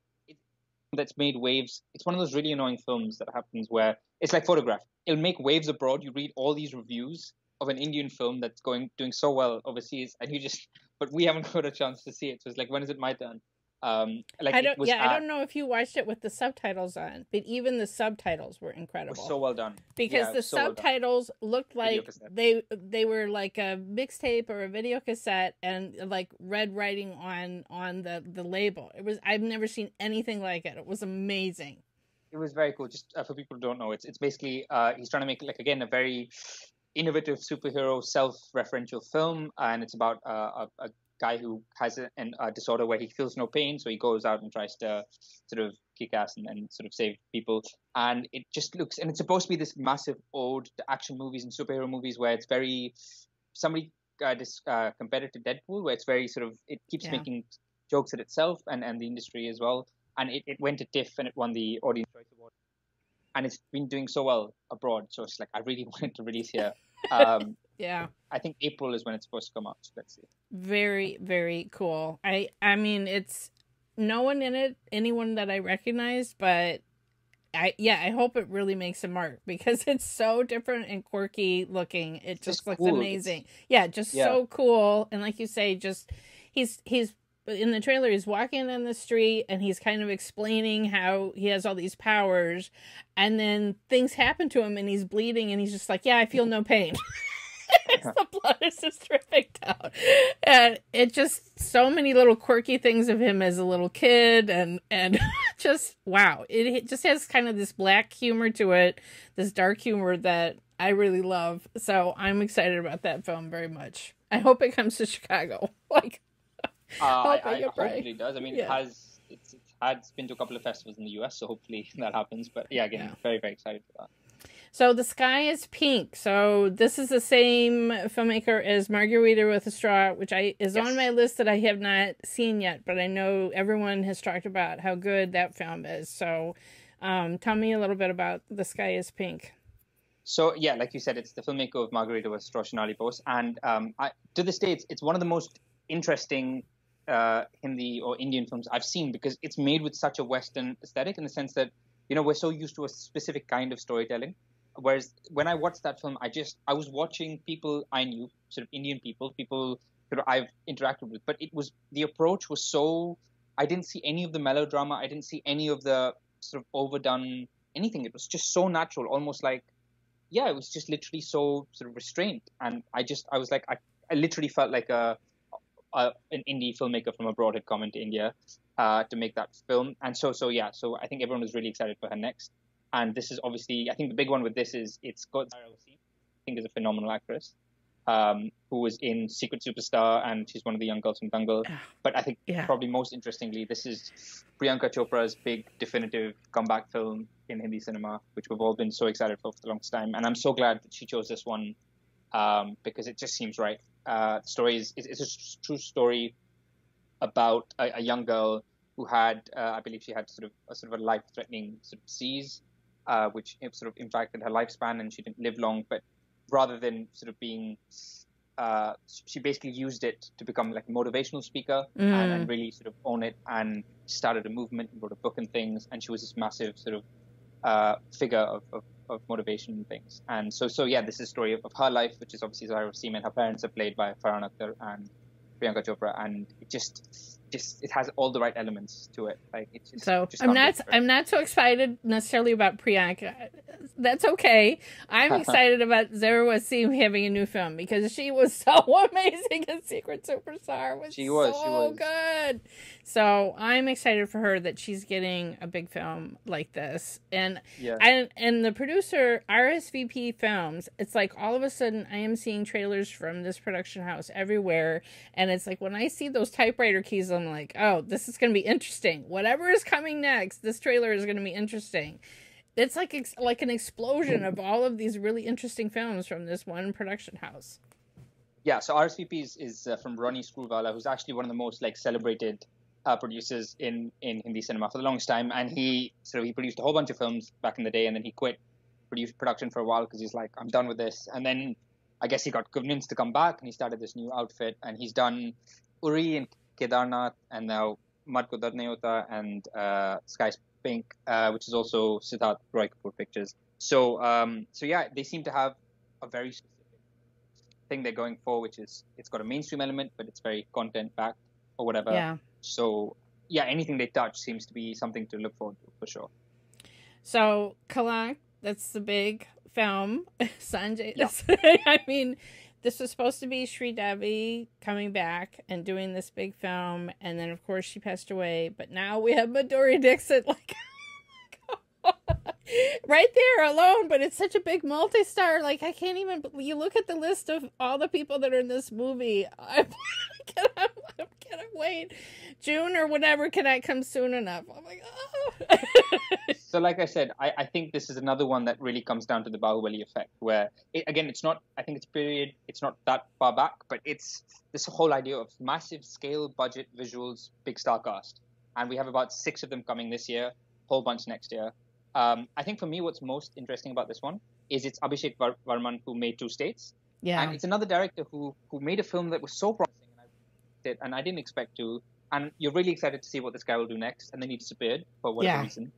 Speaker 2: that's made waves. It's one of those really annoying films that happens where it's like photograph. It'll make waves abroad. You read all these reviews of an Indian film that's going doing so well overseas, and you just but we haven't got a chance to see it. So it's like, when is it my turn? Um, like
Speaker 1: I don't, yeah, at, I don't know if you watched it with the subtitles on, but even the subtitles were incredible.
Speaker 2: so well done
Speaker 1: because yeah, the so subtitles well looked like they they were like a mixtape or a video cassette and like red writing on on the the label. It was I've never seen anything like it. It was amazing.
Speaker 2: It was very cool. Just uh, for people who don't know, it's it's basically uh, he's trying to make like again a very innovative superhero self-referential film, and it's about uh, a, a guy who has a, a, disorder where he feels no pain, so he goes out and tries to sort of kick ass and, and, sort of save people. And it just looks, and it's supposed to be this massive ode to action movies and superhero movies where it's very somebody uh, dis, uh, compared it to Deadpool, where it's very sort of it keeps yeah. making jokes at itself and and the industry as well. And it, it went to TIFF and it won the Audience Choice Award. And it's been doing so well abroad, so it's like I really wanted to release here. Um,
Speaker 1: Yeah.
Speaker 2: I think April is when it's supposed to come out. So let's see.
Speaker 1: Very, very cool. I I mean, it's no one in it, anyone that I recognize, but I yeah, I hope it really makes a mark because it's so different and quirky looking. It just, just looks cool. amazing. It's, yeah, just yeah. so cool. And like you say, just he's he's in the trailer he's walking in the street and he's kind of explaining how he has all these powers and then things happen to him and he's bleeding and he's just like yeah i feel no pain the blood is just dripping down. And it just so many little quirky things of him as a little kid and and just wow. It, it just has kind of this black humor to it, this dark humor that I really love. So I'm excited about that film very much. I hope it comes to Chicago. Like
Speaker 2: uh, I, I, I hope it does. I mean, yeah. it has it's, it's had been to a couple of festivals in the US, so hopefully that happens. But yeah, again, yeah. very very excited for that.
Speaker 1: So the sky is pink. So this is the same filmmaker as Margarita with a Straw, which I is yes. on my list that I have not seen yet, but I know everyone has talked about how good that film is. So um, tell me a little bit about The Sky is Pink.
Speaker 2: So yeah, like you said, it's the filmmaker of Margarita with a Straw Sonali Bose, and um, I, to this day, it's, it's one of the most interesting uh, Hindi or Indian films I've seen because it's made with such a Western aesthetic in the sense that you know we're so used to a specific kind of storytelling. Whereas when I watched that film, I just I was watching people I knew, sort of Indian people, people that I've interacted with, but it was the approach was so I didn't see any of the melodrama, I didn't see any of the sort of overdone anything. It was just so natural, almost like yeah, it was just literally so sort of restrained, and I just I was like I, I literally felt like a, a an indie filmmaker from abroad had come into India uh, to make that film, and so so yeah, so I think everyone was really excited for her next. And this is obviously, I think the big one with this is it's got Zaira I think is a phenomenal actress, um, who was in Secret Superstar, and she's one of the young girls from Dangal. But I think yeah. probably most interestingly, this is Priyanka Chopra's big definitive comeback film in Hindi cinema, which we've all been so excited for for the longest time. And I'm so glad that she chose this one um, because it just seems right. Uh, story is, is, is a true story about a, a young girl who had, uh, I believe she had sort of a sort of a life-threatening sort of disease, uh, which sort of impacted her lifespan and she didn't live long. But rather than sort of being, uh, she basically used it to become like a motivational speaker mm. and, and, really sort of own it and started a movement and wrote a book and things. And she was this massive sort of uh, figure of, of, of, motivation and things. And so, so yeah, this is a story of, of her life, which is obviously Zaira Wasim, and her parents are played by Farhan Akhtar and Priyanka Chopra, and it just just it has all the right elements to it. Like it's just,
Speaker 1: so just I'm not I'm not so excited necessarily about Priyanka. That's okay. I'm excited about Zaira Wasim having a new film because she was so amazing in Secret Superstar. Was she was so she was good. So I'm excited for her that she's getting a big film like this. And yeah. and and the producer RSVP Films, it's like all of a sudden I am seeing trailers from this production house everywhere and it's like when I see those typewriter keys I'm like, "Oh, this is going to be interesting. Whatever is coming next, this trailer is going to be interesting." It's like ex- like an explosion of all of these really interesting films from this one production house.
Speaker 2: Yeah, so RSVP is, is uh, from Ronnie Screwvala, who's actually one of the most like celebrated uh, producers in in Hindi cinema for the longest time, and he so he produced a whole bunch of films back in the day, and then he quit produced production for a while because he's like, I'm done with this, and then I guess he got convinced to come back, and he started this new outfit, and he's done Uri and Kedarnath, and now Mard Ko Dard and uh, Sky's Pink, uh, which is also Siddharth Roy Kapoor Pictures. So um, so yeah, they seem to have a very specific thing they're going for, which is it's got a mainstream element, but it's very content backed or whatever.
Speaker 1: Yeah.
Speaker 2: So yeah, anything they touch seems to be something to look forward to for sure.
Speaker 1: So Kalank, that's the big film. Sanjay, yeah. I mean, this was supposed to be Sridevi coming back and doing this big film, and then of course she passed away. But now we have Madhuri Dixit, like. right there alone, but it's such a big multi-star. Like I can't even. You look at the list of all the people that are in this movie. I cannot, I cannot wait. June or whatever Can I come soon enough. I'm like, oh.
Speaker 2: So, like I said, I, I think this is another one that really comes down to the Bahubali effect, where it, again, it's not. I think it's period. It's not that far back, but it's this whole idea of massive scale, budget, visuals, big star cast, and we have about six of them coming this year, whole bunch next year um, I think for me, what's most interesting about this one is it's Abhishek Var- Varman who made two states,
Speaker 1: Yeah,
Speaker 2: and it's another director who who made a film that was so promising, and I did, and I didn't expect to. And you're really excited to see what this guy will do next, and then he disappeared for whatever
Speaker 1: Yeah.
Speaker 2: reason,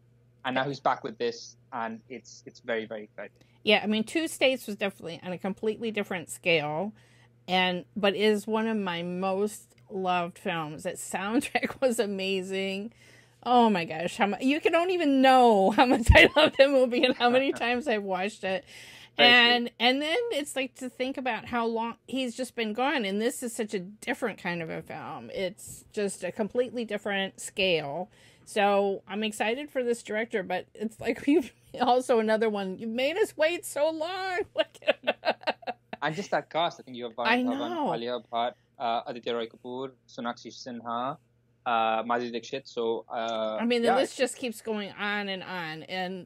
Speaker 2: and now he's back with this, and it's it's very very exciting.
Speaker 1: Yeah, I mean, Two States was definitely on a completely different scale, and but is one of my most loved films. That soundtrack was amazing. Oh my gosh, how much you can don't even know how much I love that movie and how many times I've watched it.
Speaker 2: Very
Speaker 1: And and then it's like to think about how long he's just been gone, and this is such a different kind of a film. It's just a completely different scale. So I'm excited for this director, but it's like you've also another one. You've made us wait so long.
Speaker 2: And just that cast, I think you have Dhawan
Speaker 1: know.
Speaker 2: Alia Bhatt, uh, Aditya Roy Kapoor, Sonakshi Sinha, uh, Madhuri Dixit. So uh,
Speaker 1: I mean, the
Speaker 2: yeah,
Speaker 1: list just keeps going on and on, and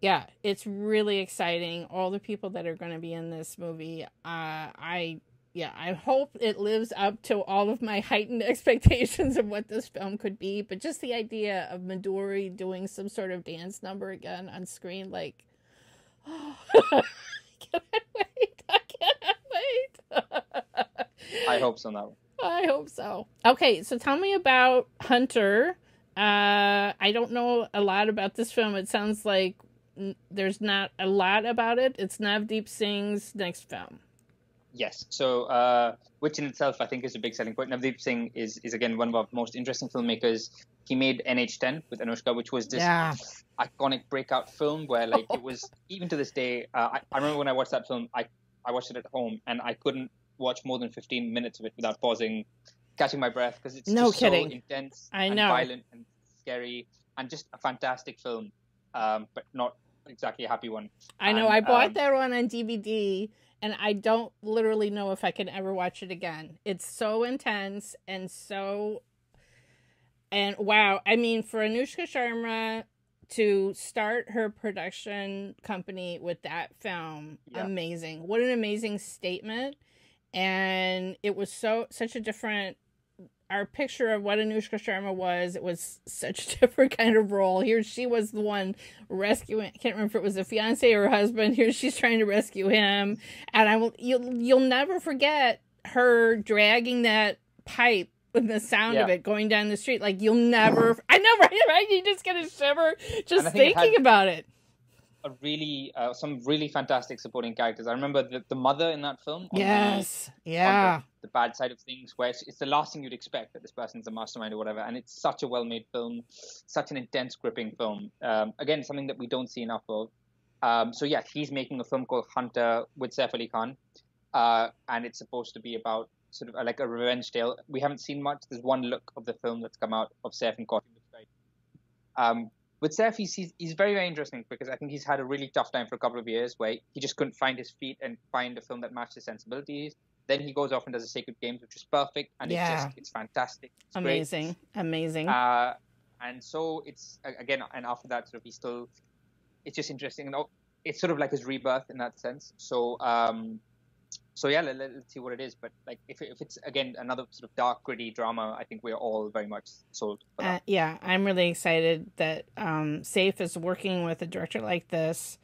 Speaker 1: yeah, it's really exciting. All the people that are going to be in this movie, uh, I yeah, I hope it lives up to all of my heightened expectations of what this film could be. But just the idea of Madhuri doing some sort of dance number again on screen, like, oh, I wait? I cannot wait.
Speaker 2: I hope so now.
Speaker 1: I hope so. Okay, so tell me about Hunter. Uh, I don't know a lot about this film. It sounds like n- there's not a lot about it. It's Navdeep Singh's next film.
Speaker 2: Yes. So, uh, which in itself I think is a big selling point. Navdeep Singh is, is again one of our most interesting filmmakers. He made NH10 with Anushka, which was this
Speaker 1: Yeah.
Speaker 2: iconic breakout film where, like, it was even to this day. Uh, I, I remember when I watched that film, I I watched it at home and I couldn't watch more than 15 minutes of it without pausing, catching my breath because it's
Speaker 1: No
Speaker 2: just
Speaker 1: kidding.
Speaker 2: so intense
Speaker 1: I
Speaker 2: and
Speaker 1: know.
Speaker 2: violent and scary and just a fantastic film, um, but not exactly a happy one.
Speaker 1: I know.
Speaker 2: And,
Speaker 1: I bought
Speaker 2: um,
Speaker 1: that one on DVD, and I don't literally know if I can ever watch it again. It's so intense and so. And wow, I mean, for Anushka Sharma to start her production company with that film,
Speaker 2: Yeah.
Speaker 1: amazing. What an amazing statement. And it was so such a different our picture of what Anushka Sharma was, it was such a different kind of role. Here she was the one rescuing. I can't remember if it was a fiance or husband. Here she's trying to rescue him, and I will. You'll you'll never forget her dragging that pipe with the sound of it going down the street. Like you'll never. I know, right? Right? You just get a shiver just
Speaker 2: And
Speaker 1: thinking
Speaker 2: had-
Speaker 1: about it.
Speaker 2: A really uh, some really fantastic supporting characters. I remember the, the mother in that film. the-
Speaker 1: Yes.
Speaker 2: on
Speaker 1: Yeah.
Speaker 2: The, the bad side of things, where it's, it's the last thing you'd expect that this person's a mastermind or whatever, and it's such a well-made film, such an intense, gripping film. Um, again, something that we don't see enough of. Um, so yeah, he's making a film called Hunter with Saif Ali Khan, uh, and it's supposed to be about sort of like a revenge tale. We haven't seen much. There's one look of the film that's come out of Saif and Courtney. Um, with Saif, he's, he's, he's very, very interesting because I think he's had a really tough time for a couple of years where he just couldn't find his feet and find a film that matched his sensibilities. Then he goes off and does a Sacred Games, which is perfect, and
Speaker 1: Yeah.
Speaker 2: it's just it's fantastic. It's great.
Speaker 1: Amazing. Amazing.
Speaker 2: Uh, and so it's again, and after that, sort of, he's still. It's just interesting, and it's sort of like his rebirth in that sense. So, um, so yeah, let, us see what it is. But like, if if it's again another sort of dark, gritty drama, I think we're all very much sold for that.
Speaker 1: Uh, yeah, I'm really excited that um, Saif is working with a director like this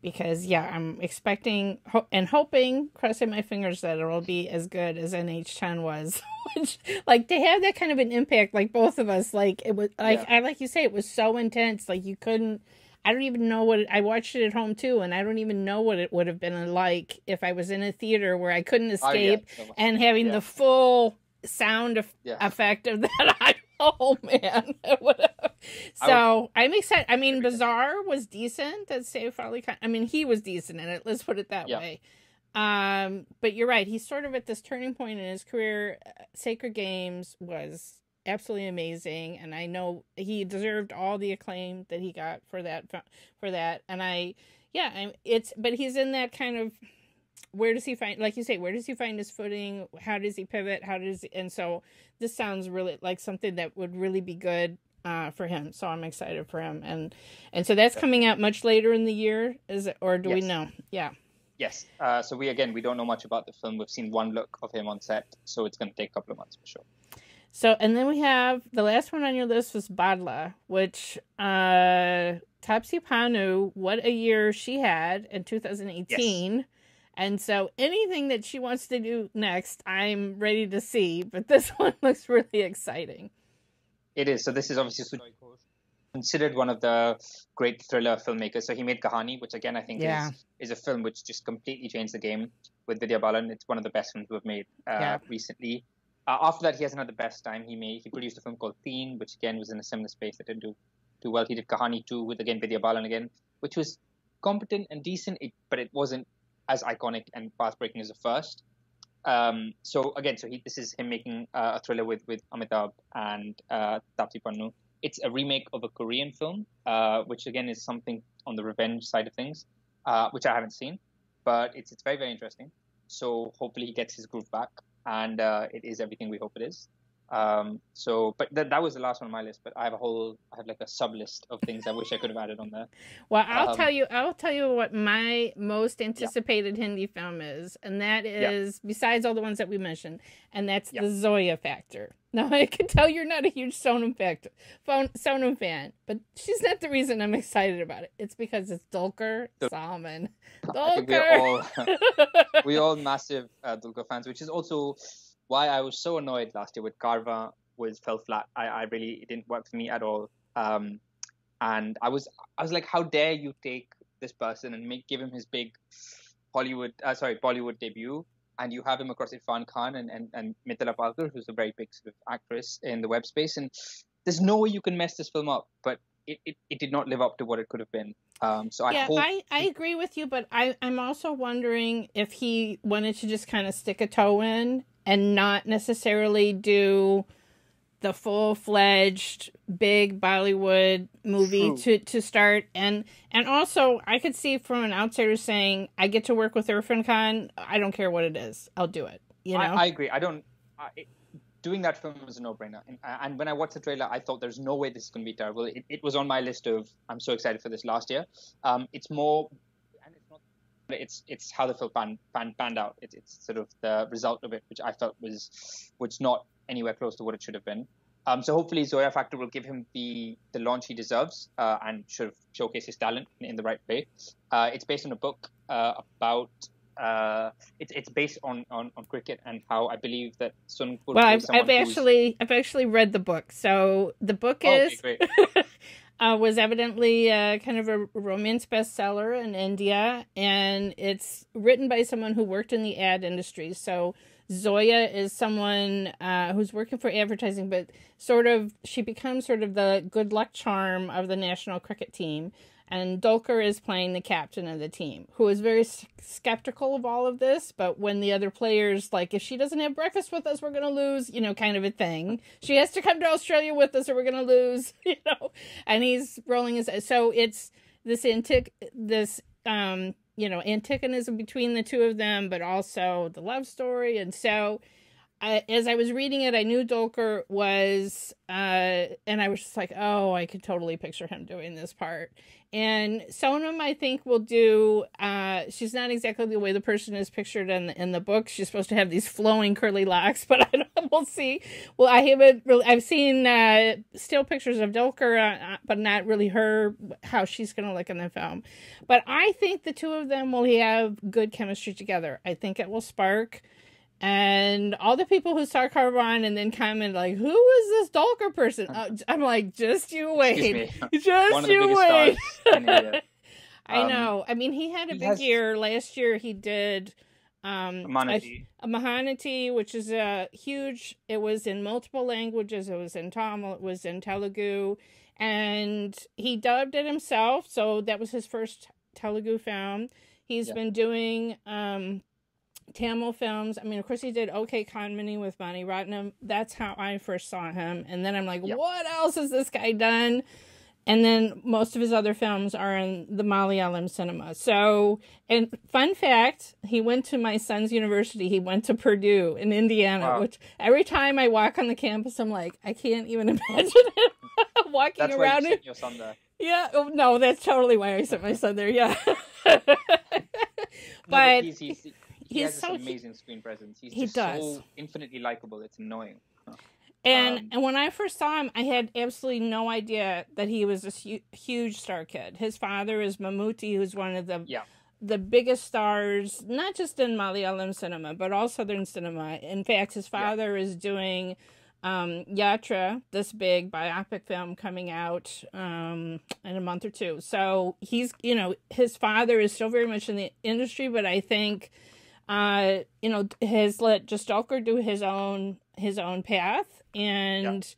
Speaker 1: because, yeah, I'm expecting ho- and hoping, crossing my fingers, that it will be as good as NH10 was. Which, like, to have that kind of an impact, like both of us, like it was, like
Speaker 2: Yeah.
Speaker 1: I like you say, it was so intense. Like you couldn't. I don't even know what it, I watched it at home too, and I don't even know what it would have been like if I was in a theater where I couldn't
Speaker 2: Oh, yeah,
Speaker 1: escape and having
Speaker 2: Yeah.
Speaker 1: the full sound of
Speaker 2: Yeah.
Speaker 1: effect of that. I, oh man, so I'm excited. I mean, Bazaar was decent. Saif Ali Khan. I mean, he was decent in it. Let's put it that way. Um, but you're right. He's sort of at this turning point in his career. Uh, Sacred Games was absolutely amazing, and I know he deserved all the acclaim that he got for that. For that, and I, yeah, I'm, it's. But he's in that kind of where does he find like you say where does he find his footing how does he pivot how does he, and so this sounds really like something that would really be good uh, for him so i'm excited for him and and so that's coming out much later in the year is it or do we know yeah
Speaker 2: Yes. Uh, so we again we don't know much about the film. We've seen one look of him on set, so it's going to take a couple of months for sure.
Speaker 1: So and then we have the last one on your list was badla which uh Taapsee Pannu, what a year she had in 2018. And so anything that she wants to do next, I'm ready to see. But this one looks really exciting.
Speaker 2: It is. So this is obviously considered one of the great thriller filmmakers. So he made Kahani, which again I think yeah. is, is a film which just completely changed the game with Vidya Balan. It's one of the best films we've made uh, yeah. recently. Uh, after that, he had the best time. He made he produced a film called Teen, which again was in a similar space that didn't do too well. He did Kahani 2 with again Vidya Balan again, which was competent and decent, it, but it wasn't as iconic and path breaking as the first. Um, so again, so he, this is him making uh, a thriller with with Amitabh and uh, Taapsee Pannu. It's a remake of a Korean film, uh, which again is something on the revenge side of things, uh, which I haven't seen, but it's it's very very interesting. So hopefully he gets his groove back, and uh, it is everything we hope it is. Um, so, but th- that was the last one on my list. But I have a whole, I have like a sub list of things I wish I could have added on there.
Speaker 1: Well, I'll um, tell you, I'll tell you what my most anticipated yeah. Hindi film is, and that is yeah. besides all the ones that we mentioned, and that's yeah. the Zoya Factor. Now I can tell you're not a huge Sonam factor, Sonam fan, but she's not the reason I'm excited about it. It's because it's Dulquer Salmaan. Dulquer.
Speaker 2: we're all we all massive uh, Dulquer fans, which is also why I was so annoyed last year with Karwaan was fell flat. I, I really it didn't work for me at all. Um, and I was I was like, how dare you take this person and make give him his big Hollywood uh, sorry Bollywood debut, and you have him across Irfan Khan and and, and Mithila Palkar, who's a very big sort of actress in the web space, and there's no way you can mess this film up. But it, it, it did not live up to what it could have been. Um, so I
Speaker 1: yeah,
Speaker 2: hope...
Speaker 1: I, I agree with you, but I, I'm also wondering if he wanted to just kind of stick a toe in and not necessarily do the full fledged big Bollywood movie True. to to start. And and also I could see from an outsider saying I get to work with Irfan Khan. I don't care what it is. I'll do it you know? I,
Speaker 2: I agree. I don't I, doing that film was a no brainer and, and, when I watched the trailer I thought there's no way this is going to be terrible. It, it was on my list of I'm so excited for this last year. Um, it's more it's it's how the film pan, pan, panned out. It, it's sort of the result of it, which I felt was was not anywhere close to what it should have been. Um, so hopefully Zoya Factor will give him the the launch he deserves uh, and should have showcase his talent in, in the right way. Uh, it's based on a book uh, about uh, it's it's based on, on, on cricket and how I believe that Sun.
Speaker 1: Well, I've, I've actually I've actually read the book. So the book oh, is okay, uh, was evidently uh, kind of a romance bestseller in India, and it's written by someone who worked in the ad industry. So Zoya is someone uh, who's working for advertising, but sort of she becomes sort of the good luck charm of the national cricket team and Dulquer is playing the captain of the team, who is very skeptical of all of this. But when the other players, like, if she doesn't have breakfast with us, we're going to lose, you know, kind of a thing. She has to come to Australia with us or we're going to lose, you know. And he's rolling his. So it's this antic, this, um, you know, antagonism between the two of them, but also the love story. And so I, as I was reading it, I knew Dulquer was, uh, and I was just like, oh, I could totally picture him doing this part. And Sonam, I think, will do. Uh, she's not exactly the way the person is pictured in the, in the book. She's supposed to have these flowing curly locks, but I don't. We'll see. Well, I haven't really. I've seen uh, still pictures of Dulquer, uh, but not really her how she's going to look in the film. But I think the two of them will have good chemistry together. I think it will spark and all the people who saw Karwaan and then comment like, "Who is this Dulquer person?" Uh, I'm like, "Just you wait, just you wait." I um, know. I mean, he had a big has... year last year. He did um,
Speaker 2: Mahanati.
Speaker 1: A, a Mahanati, which is a huge. It was in multiple languages. It was in Tamil. It was in Telugu, and he dubbed it himself. So that was his first Telugu film. He's yeah. been doing um, Tamil films. I mean, of course, he did OK Kanmani with Mani Ratnam. That's how I first saw him. And then I'm like, yep. what else has this guy done? And then most of his other films are in the Malayalam cinema. So, and fun fact, he went to my son's university. He went to Purdue in Indiana, wow. which every time I walk on the campus, I'm like, I can't even imagine him walking
Speaker 2: that's
Speaker 1: around.
Speaker 2: Why you your son there.
Speaker 1: Yeah, oh, no, that's totally why I sent my son there. Yeah. but, no,
Speaker 2: he's, he's, he has so, amazing screen presence. He's he just does. so infinitely likable. It's annoying.
Speaker 1: And um, and when I first saw him, I had absolutely no idea that he was this hu- huge star kid. His father is Mammootty, who's one of the
Speaker 2: yeah.
Speaker 1: the biggest stars, not just in Malayalam cinema, but all Southern cinema. In fact, his father yeah. is doing um, Yatra, this big biopic film coming out um, in a month or two. So he's, you know, his father is still very much in the industry, but I think, uh, you know, has let Jastalker do his own his own path, and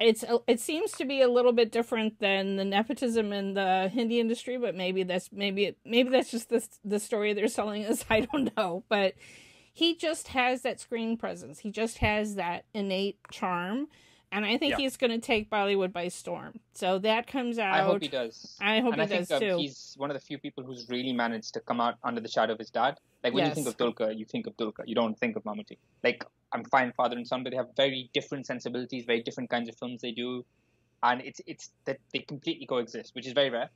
Speaker 1: yeah. it's it seems to be a little bit different than the nepotism in the Hindi industry. But maybe that's maybe maybe that's just the the story they're selling us. I don't know, but he just has that screen presence. He just has that innate charm. And I think yeah. he's going to take Bollywood by storm. So that comes out. I
Speaker 2: hope he does.
Speaker 1: I hope and he I
Speaker 2: does
Speaker 1: think,
Speaker 2: too. he's one of the few people who's really managed to come out under the shadow of his dad. Like when yes. you think of Dulquer, you think of Dulquer. You don't think of Mammootty. Like I'm fine, father and son, but they have very different sensibilities, very different kinds of films they do, and it's it's that they completely coexist, which is very rare.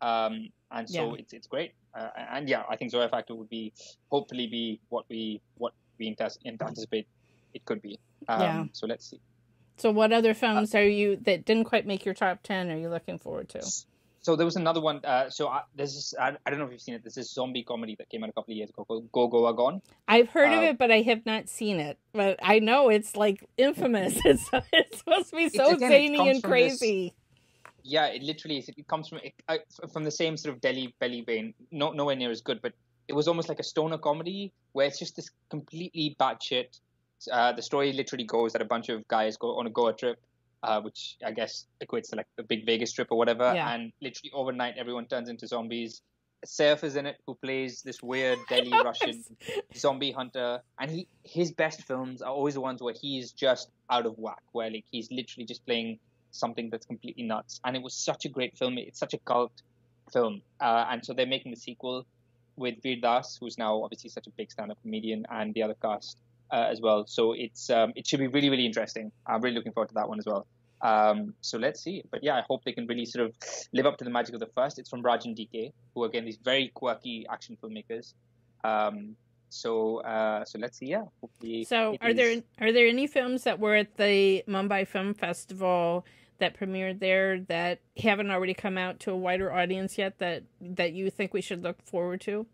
Speaker 2: Um, and so yeah. it's it's great. Uh, and yeah, I think Zoya Factor would be hopefully be what we what we anticipate it could be. Um, yeah. So let's see.
Speaker 1: So what other films uh, are you that didn't quite make your top ten? Are you looking forward to?
Speaker 2: So there was another one. Uh, so I, this is I, I, don't know if you've seen it. This is zombie comedy that came out a couple of years ago called Go Goa Gone.
Speaker 1: I've heard uh, of it, but I have not seen it. But I know it's like infamous. It's, it's supposed to be so again, zany and crazy
Speaker 2: yeah, it literally is. It comes from uh, from the same sort of Delhi belly vein. No, nowhere near as good, but it was almost like a stoner comedy where it's just this completely batshit. Uh, the story literally goes that a bunch of guys go on a Goa trip, uh, which I guess equates to like the big Vegas trip or whatever, yeah. and literally overnight everyone turns into zombies. Saif is in it, who plays this weird Delhi Russian zombie hunter, and he his best films are always the ones where he's just out of whack, where like he's literally just playing something that's completely nuts. And it was such a great film. It's such a cult film. Uh, and so they're making the sequel with Veer Das, who's now obviously such a big stand-up comedian, and the other cast uh, as well. So it's um, it should be really really interesting. I'm really looking forward to that one as well. Um, so let's see. But yeah, I hope they can really sort of live up to the magic of the first. It's from Raj and DK, who again these very quirky action filmmakers. Um, so uh, so let's see. Yeah.
Speaker 1: So are is... there are there any films that were at the Mumbai Film Festival? that premiered there that haven't already come out to a wider audience yet that that you think we should look forward to?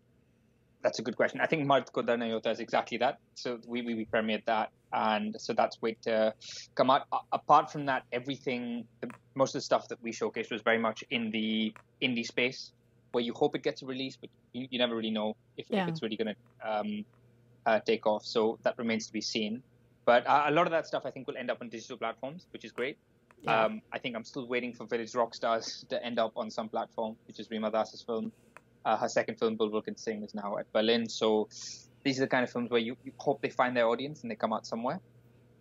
Speaker 2: That's a good question. I think Mard Ko is exactly that. So we, we, we premiered that, and so that's wait to come out. apart from that, everything, the, most of the stuff that we showcased was very much in the indie space, where you hope it gets a release, but you, you never really know if, yeah. if it's really going to um, uh, take off. So that remains to be seen. But uh, a lot of that stuff, I think, will end up on digital platforms, which is great. Yeah. Um, I think I'm still waiting for Village Rockstars to end up on some platform, which is Rima Das's film. Uh, her second film, Bulbul Can Sing, is now at Berlin. So these are the kind of films where you, you hope they find their audience and they come out somewhere.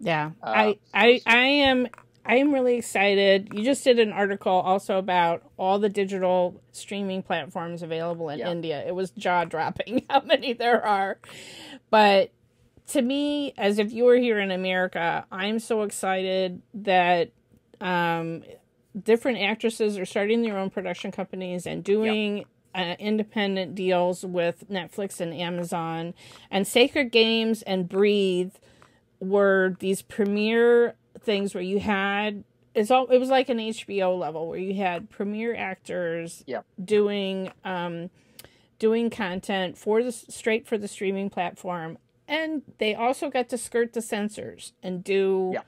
Speaker 1: Yeah, uh, I, I, I am. I am really excited. You just did an article also about all the digital streaming platforms available in yeah. India. It was jaw dropping how many there are. But to me, as if you were here in America, I'm so excited that um, different actresses are starting their own production companies and doing yep. Uh, independent deals with Netflix and Amazon. And Sacred Games and Breathe were these premiere things where you had it's all it was like an HBO level where you had premiere actors
Speaker 2: yep.
Speaker 1: doing um, doing content for the straight for the streaming platform and they also got to skirt the censors and do
Speaker 2: yep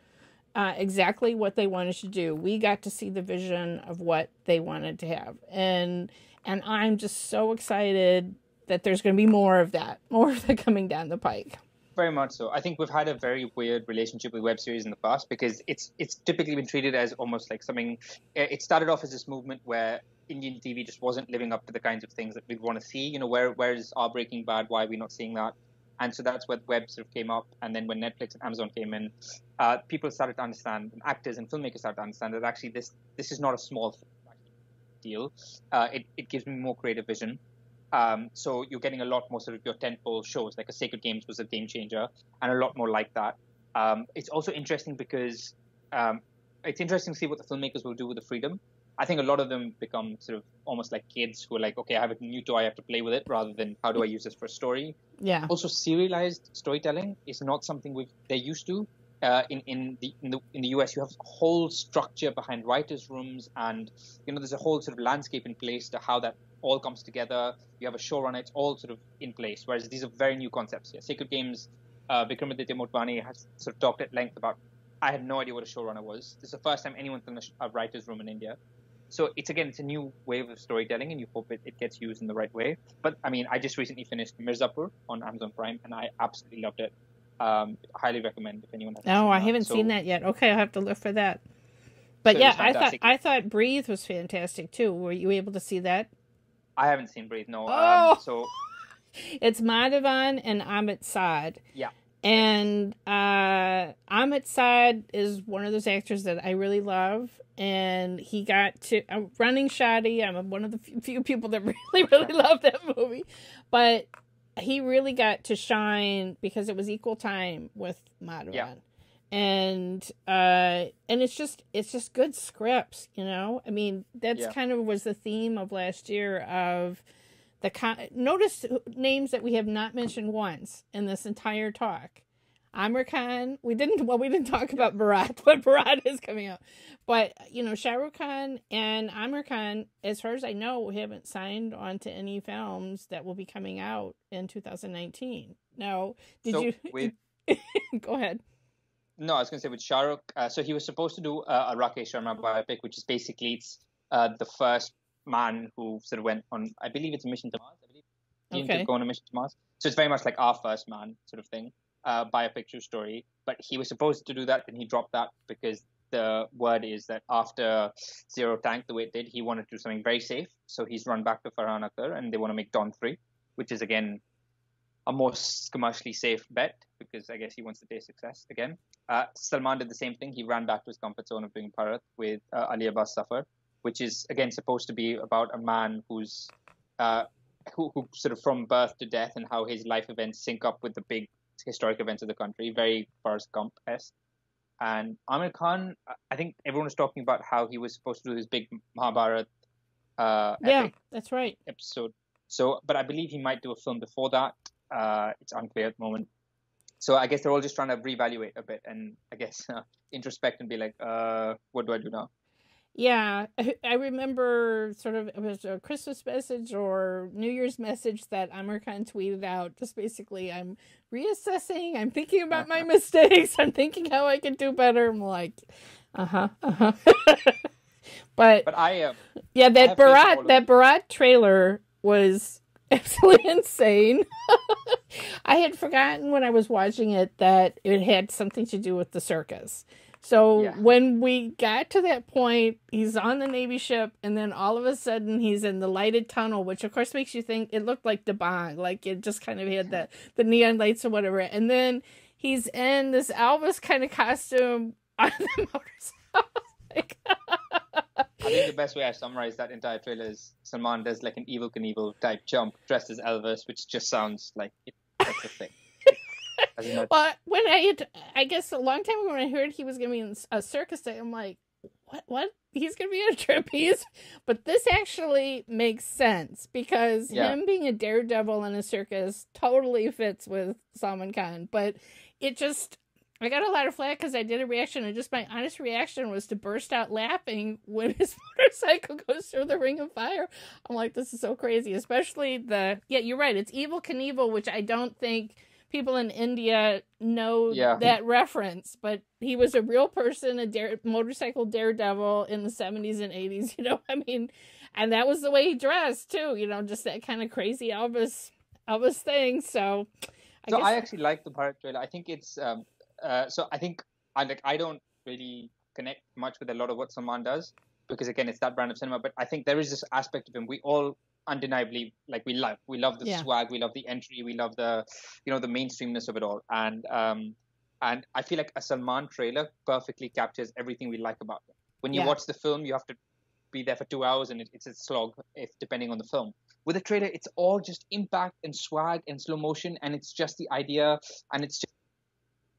Speaker 1: uh, exactly what they wanted to do. We got to see the vision of what they wanted to have, and and I'm just so excited that there's going to be more of that, more of that coming down the pike.
Speaker 2: Very much so. I think we've had a very weird relationship with web series in the past because it's it's typically been treated as almost like something. It started off as this movement where Indian TV just wasn't living up to the kinds of things that we want to see. You know, where where is our Breaking Bad? Why are we not seeing that? And so that's where web sort of came up. And then when Netflix and Amazon came in, uh, people started to understand, and actors and filmmakers started to understand that actually this this is not a small deal. Uh, it, it gives me more creative vision. Um, so you're getting a lot more sort of your tentpole shows, like a Sacred Games was a game changer, and a lot more like that. Um, it's also interesting because um, it's interesting to see what the filmmakers will do with the freedom. I think a lot of them become sort of almost like kids who are like, okay, I have a new toy, I have to play with it, rather than how do I use this for a story.
Speaker 1: Yeah.
Speaker 2: Also, serialized storytelling is not something we they're used to. Uh, in in the, in the in the US, you have a whole structure behind writers' rooms, and you know there's a whole sort of landscape in place to how that all comes together. You have a showrunner; it's all sort of in place. Whereas these are very new concepts here. Sacred Games, uh, Vikramaditya Motwane has sort of talked at length about. I had no idea what a showrunner was. This is the first time anyone's in a, writer's room in India. So it's again, it's a new wave of storytelling, and you hope it, it gets used in the right way. But I mean, I just recently finished Mirzapur on Amazon Prime, and I absolutely loved it. Um, highly recommend if anyone. has
Speaker 1: Oh, I haven't so, seen that yet. Okay, I'll have to look for that. But so yeah, I thought I thought Breathe was fantastic too. Were you able to see that?
Speaker 2: I haven't seen Breathe. No. Oh. Um, so
Speaker 1: it's Madhavan and Amit Sadh.
Speaker 2: Yeah.
Speaker 1: And uh, Amit Sadh is one of those actors that I really love, and he got to uh, Running Shaadi. I'm one of the few people that really, really love that movie, but he really got to shine because it was equal time with Madhavan. Yeah and uh and it's just it's just good scripts you know i mean that's yeah. kind of was the theme of last year of the con- notice names that we have not mentioned once in this entire talk Aamir Khan, we didn't well we didn't talk about Bharat, but Bharat is coming out. But you know, Shah Rukh Khan and Aamir Khan, as far as I know, haven't signed on to any films that will be coming out in 2019. No, did so you? Go ahead.
Speaker 2: No, I was going to say with Shah Rukh. Uh, so he was supposed to do uh, a Rakesh Sharma biopic, which is basically it's uh, the first man who sort of went on. I believe it's a mission to Mars. I believe he okay. go on a mission to Mars. So it's very much like our first man sort of thing, uh, a picture story. But he was supposed to do that, and he dropped that because the word is that after Zero Tank, the way it did, he wanted to do something very safe. So he's run back to Farhan Akhtar, and they want to make Don 3, which is again a more commercially safe bet because I guess he wants to taste success again. Uh, Salman did the same thing. He ran back to his comfort zone of doing Bharat with uh, Ali Abbas Zafar, which is again supposed to be about a man who's uh, who, who sort of from birth to death and how his life events sync up with the big historic events of the country. Very Forrest Gump esque. And Aamir Khan, I think everyone was talking about how he was supposed to do his big Mahabharat. Uh,
Speaker 1: yeah, that's right.
Speaker 2: Episode. So, but I believe he might do a film before that. Uh, it's unclear at the moment so I guess they're all just trying to reevaluate a bit and I guess uh, introspect and be like, uh, what do I do now?
Speaker 1: Yeah, I remember sort of it was a Christmas message or New Year's message that Aamir Khan tweeted out. Just basically, I'm reassessing. I'm thinking about my mistakes. I'm thinking how I can do better. I'm like, uh huh, uh huh. but
Speaker 2: but I uh,
Speaker 1: yeah, that Bharat that Bharat trailer was absolutely insane. I had forgotten when I was watching it that it had something to do with the circus. So yeah. when we got to that point, he's on the Navy ship, and then all of a sudden he's in the lighted tunnel, which of course makes you think it looked like Dabangg, like it just kind of had the the neon lights or whatever. And then he's in this Elvis kind of costume on the motorcycle. like,
Speaker 2: I think the best way I summarize that entire trailer is Salman does like an Evel Knievel type jump dressed as Elvis, which just sounds like it, that's a thing.
Speaker 1: Well, when I had, I guess a long time ago when I heard he was going to be in a circus, I'm like, what? What? He's going to be in a trapeze? But this actually makes sense because yeah. him being a daredevil in a circus totally fits with Salman Khan. But it just, I got a lot of flack because I did a reaction, and just my honest reaction was to burst out laughing when his motorcycle goes through the ring of fire. I'm like, this is so crazy, especially the yeah, you're right. It's Evel Knievel, which I don't think people in India know yeah. that reference, but he was a real person, a dare, motorcycle daredevil in the 70s and 80s. You know, I mean, and that was the way he dressed too. You know, just that kind of crazy Elvis Elvis thing. So.
Speaker 2: I so guess... I actually like the Bharat trailer. I think it's um, uh, so I think I like I don't really connect much with a lot of what Salman does because again it's that brand of cinema. But I think there is this aspect of him we all undeniably like we love we love the yeah. swag we love the entry we love the you know the mainstreamness of it all and um and i feel like a salman trailer perfectly captures everything we like about him when you yeah. watch the film you have to be there for two hours and it, it's a slog if depending on the film with a trailer it's all just impact and swag and slow motion and it's just the idea and it's just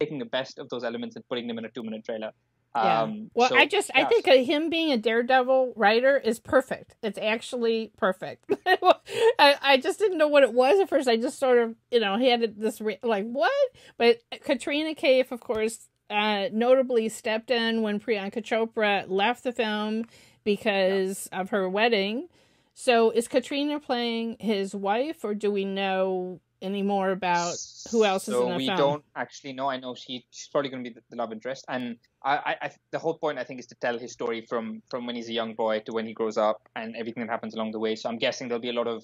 Speaker 2: taking the best of those elements and putting them in a two minute trailer.
Speaker 1: Yeah. Um, well, so, I just I think him being a Daredevil writer is perfect. It's actually perfect. I, I just didn't know what it was at first. I just sort of you know he had this re- like what, but Katrina Kaif, of course, uh, notably stepped in when Priyanka Chopra left the film because yeah. of her wedding. So is Katrina playing his wife, or do we know any more about who else so is in the
Speaker 2: we
Speaker 1: film?
Speaker 2: we don't actually know. I know she, she's probably going to be the, the, love interest, and I, I, the whole point I think is to tell his story from from when he's a young boy to when he grows up, and everything that happens along the way. So I'm guessing there'll be a lot of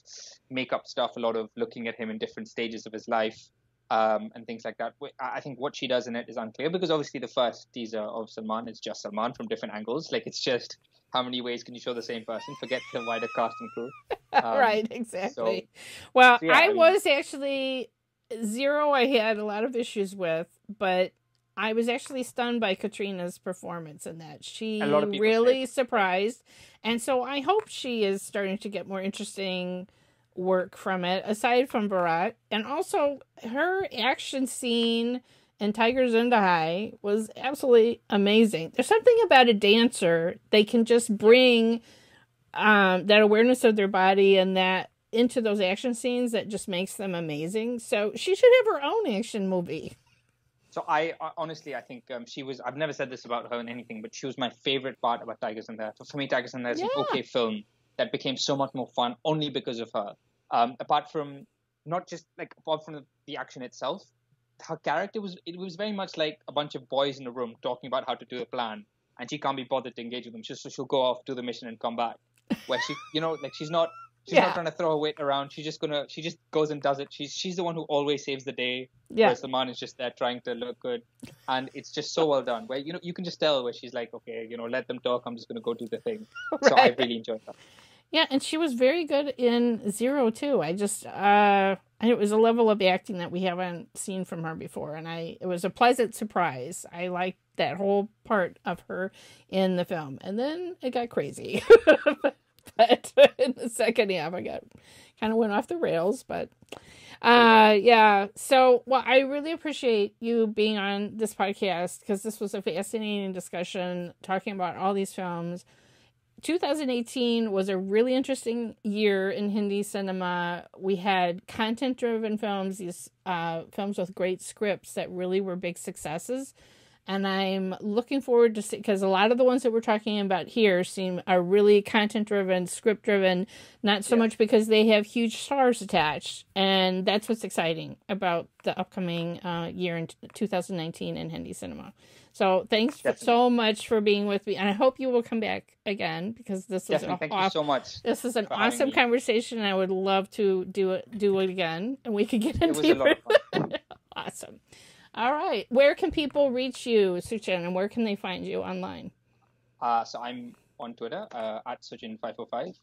Speaker 2: makeup stuff, a lot of looking at him in different stages of his life. Um, and things like that. I think what she does in it is unclear because obviously the first teaser of Salman is just Salman from different angles. Like it's just how many ways can you show the same person? Forget the wider cast and crew.
Speaker 1: Um, right, exactly. So, well, so yeah, I, I mean, was actually zero. I had a lot of issues with, but I was actually stunned by Katrina's performance in that. She really surprised, and so I hope she is starting to get more interesting work from it aside from Bharat, and also her action scene and Tiger Zinda Hai was absolutely amazing. There's something about a dancer, they can just bring um, that awareness of their body and that into those action scenes that just makes them amazing. So she should have her own action movie.
Speaker 2: So I honestly, I think um, she was. I've never said this about her in anything, but she was my favorite part about Tiger Zinda. So for me, Tiger Zinda is yeah. an okay film that became so much more fun only because of her. Um, apart from not just like apart from the, action itself, her character was it was very much like a bunch of boys in a room talking about how to do a plan, and she can't be bothered to engage with them. She'll, she'll go off, do the mission, and come back. Where she, you know, like she's not she's yeah. not trying to throw her weight around. She's just gonna she just goes and does it. She's she's the one who always saves the day. Yeah. Whereas the man is just there trying to look good, and it's just so well done. Where you know you can just tell where she's like, okay, you know, let them talk. I'm just gonna go do the thing. Right. So I really enjoyed that.
Speaker 1: Yeah, and she was very good in Zero too. I just uh it was a level of acting that we haven't seen from her before and I it was a pleasant surprise. I liked that whole part of her in the film. And then it got crazy. but in the second half I got kind of went off the rails, but uh yeah so well i really appreciate you being on this podcast because this was a fascinating discussion talking about all these films 2018 was a really interesting year in Hindi cinema. We had content driven films, these uh, films with great scripts that really were big successes. And I'm looking forward to see because a lot of the ones that we're talking about here seem are really content driven, script driven, not so yeah. much because they have huge stars attached. And that's what's exciting about the upcoming uh, year in 2019 in Hindi cinema. So thanks so much for being with me, and I hope you will come back again because this was
Speaker 2: an thank you so much.
Speaker 1: This is an awesome conversation. I would love to do it do it again, and we could get into it. awesome. All right, where can people reach you, Suchin, and where can they find you online?
Speaker 2: Uh, so I'm on Twitter uh, at Suchin five four five.